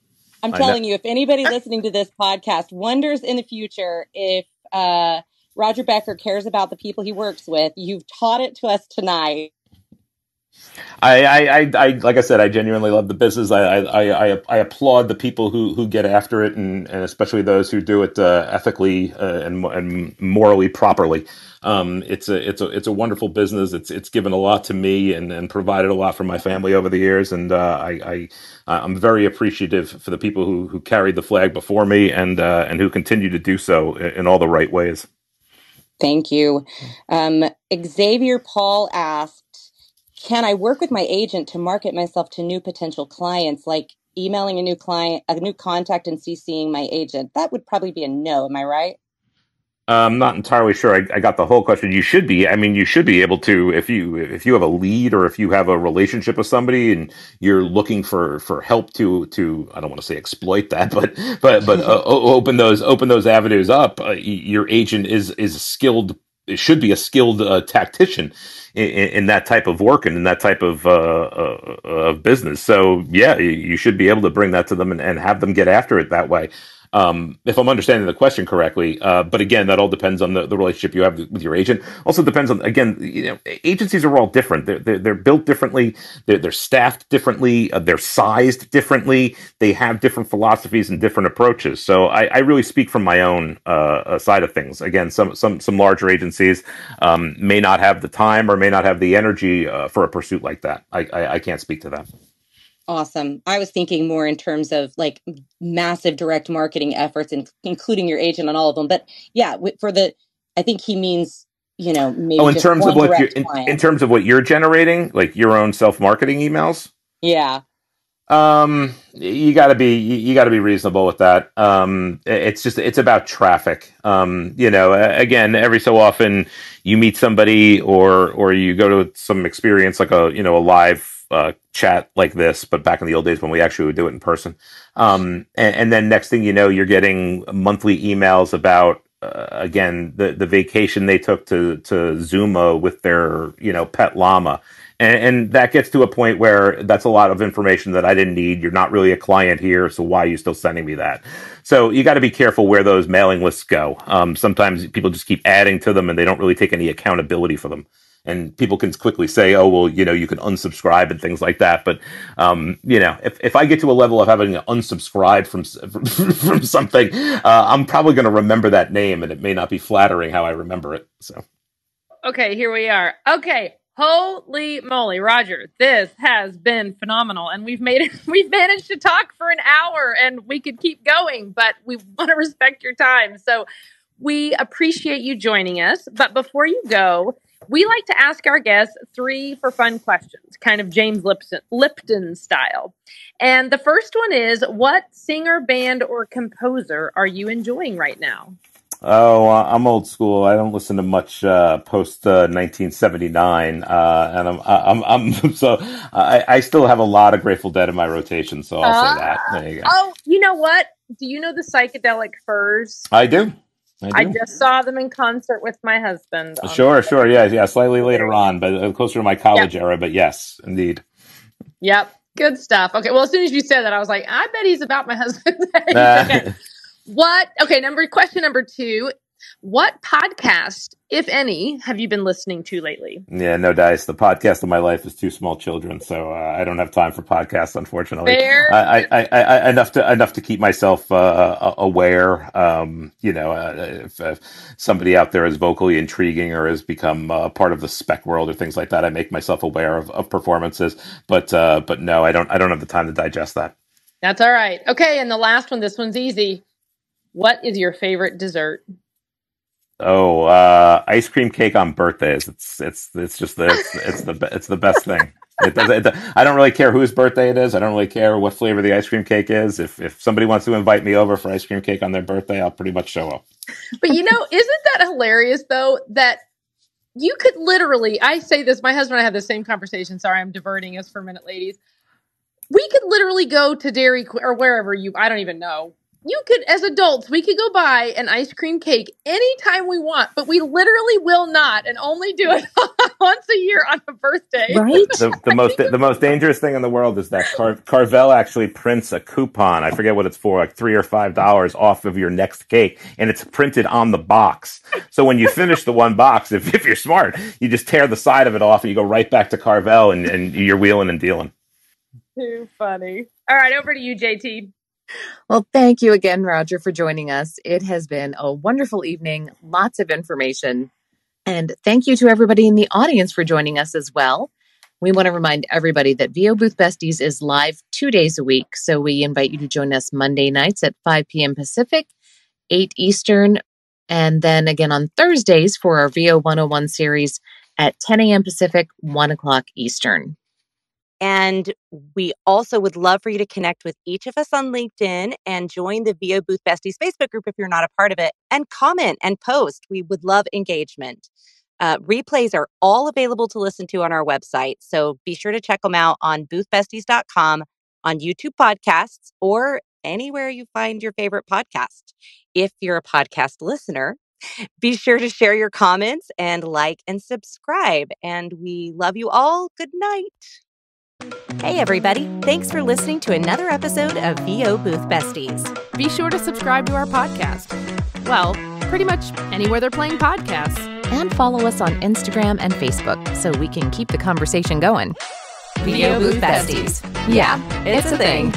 I'm telling you, if anybody listening to this podcast wonders in the future if uh, Roger Becker cares about the people he works with. You've taught it to us tonight. I, I, I, like I said, I genuinely love the business. I, I, I, I applaud the people who, who get after it, and, and especially those who do it uh, ethically uh, and, and morally properly. Um, it's a, it's a, it's a wonderful business. It's, it's given a lot to me and, and provided a lot for my family over the years, and uh, I, I, I'm very appreciative for the people who, who carried the flag before me and, uh, and who continue to do so in, in all the right ways. Thank you. Um, Xavier Paul asked, can I work with my agent to market myself to new potential clients, like emailing a new client, a new contact and CCing my agent? That would probably be a no. Am I right? I'm not entirely sure. I, I, got the whole question. You should be. I mean, you should be able to if you if you have a lead or if you have a relationship with somebody and you're looking for for help to to I don't want to say exploit that, but but but uh, *laughs* open those open those avenues up. Uh, your agent is is skilled. Should be a skilled uh, tactician in, in, that type of work and in that type of uh, uh, business. So yeah, you should be able to bring that to them and, and have them get after it that way um, if I'm understanding the question correctly. Uh, but again, that all depends on the, the relationship you have with your agent. Also depends on again, you know, agencies are all different. They're they're, they're built differently. They're, they're staffed differently. Uh, they're sized differently. They have different philosophies and different approaches. So I, I really speak from my own uh, uh side of things. Again, some some some larger agencies um, may not have the time or may not have the energy uh, for a pursuit like that. I, I, I can't speak to that. Awesome. I was thinking more in terms of like massive direct marketing efforts, and including your agent on all of them. But yeah, for the, I think he means you know maybe. Oh, in terms of what you're in, in, terms of what you're generating, like your own self marketing emails. Yeah. Um, you got to be you, you got to be reasonable with that. Um, it's just it's about traffic. Um, you know, again, every so often you meet somebody or or you go to some experience like a you know a live uh, chat like this, but back in the old days when we actually would do it in person. Um, and, and, then next thing you know, you're getting monthly emails about uh, again the the vacation they took to to Zuma with their you know pet llama. And, and that gets to a point where that's a lot of information that I didn't need. You're not really a client here, so why are you still sending me that? So you got to be careful where those mailing lists go. Um, sometimes people just keep adding to them, and they don't really take any accountability for them and people can quickly say, "Oh, well, you know, you can unsubscribe and things like that." But um, you know, if, if I get to a level of having to unsubscribe from *laughs* from something, uh, I'm probably going to remember that name, and it may not be flattering how I remember it. So, okay, here we are. Okay, holy moly, Roger, this has been phenomenal, and we've made it. *laughs* We've managed to talk for an hour, and we could keep going, but we *laughs* want to respect your time, so. We appreciate you joining us. But before you go, we like to ask our guests three for fun questions, kind of James Lipton, Lipton style. And the first one is What singer, band, or composer are you enjoying right now? Oh, uh, I'm old school. I don't listen to much uh, post uh, 1979, uh, and I'm, I'm, I'm *laughs* so I, I, still have a lot of Grateful Dead in my rotation. So I'll say that. There you go. Oh, you know what? Do you know the psychedelic furs? I do. I, I, just saw them in concert with my husband. Sure, sure, yeah, yeah. Slightly later on, but uh, closer to my college yep. era. But yes, indeed. Yep, good stuff. Okay, well, as soon as you said that, I was like, I bet he's about my husband. *laughs* *laughs* okay. What? Okay, number question number two what podcast, if any, have you been listening to lately? Yeah, no dice. The podcast of my life is two small children, so uh, I don't have time for podcasts, unfortunately. I, I, I, enough to enough to keep myself uh, aware. Um, you know, uh, if, if, somebody out there is vocally intriguing or has become uh, part of the spec world or things like that, I make myself aware of, of performances. But uh, but no, I don't. I don't have the time to digest that. That's all right. Okay, and the last one. This one's easy. What is your favorite dessert? Oh, uh, ice cream cake on birthdays. It's it's it's just the it's, it's the it's the best thing. It does, it, I don't really care whose birthday it is. I don't really care what flavor the ice cream cake is. If if somebody wants to invite me over for ice cream cake on their birthday, I'll pretty much show up. But you know, isn't that hilarious though? That you could literally, I say this, my husband and I have the same conversation. Sorry, I'm diverting us for a minute, ladies. We could literally go to Dairy Queen or wherever you, I don't even know, you could as adults we could go buy an ice cream cake anytime we want but we literally will not and only do it *laughs* once a year on a birthday. Right? The, the most the most dangerous thing in the world is that Car- Carvel actually prints a coupon i forget what it's for like three or five dollars off of your next cake and it's printed on the box. So when you finish the one box if, if you're smart you just tear the side of it off and you go right back to Carvel and, and you're wheeling and dealing. Too funny. All right over to you jt well, thank you again, Roger, for joining us. It has been a wonderful evening, lots of information. And thank you to everybody in the audience for joining us as well. We want to remind everybody that VO Booth Besties is live two days a week. So we invite you to join us Monday nights at 5 p.m. Pacific, 8 Eastern, and then again on Thursdays for our VO 101 series at 10 a.m. Pacific, 1 o'clock Eastern. And we also would love for you to connect with each of us on LinkedIn and join the VO Booth Besties Facebook group if you're not a part of it and comment and post. We would love engagement. Uh, replays are all available to listen to on our website. So be sure to check them out on boothbesties.com, on YouTube podcasts, or anywhere you find your favorite podcast. If you're a podcast listener, be sure to share your comments and like and subscribe. And we love you all. Good night. Hey, everybody. Thanks for listening to another episode of VO Booth Besties. Be sure to subscribe to our podcast. Well, pretty much anywhere they're playing podcasts. And follow us on Instagram and Facebook so we can keep the conversation going. VO Booth Besties. Yeah, it's a thing.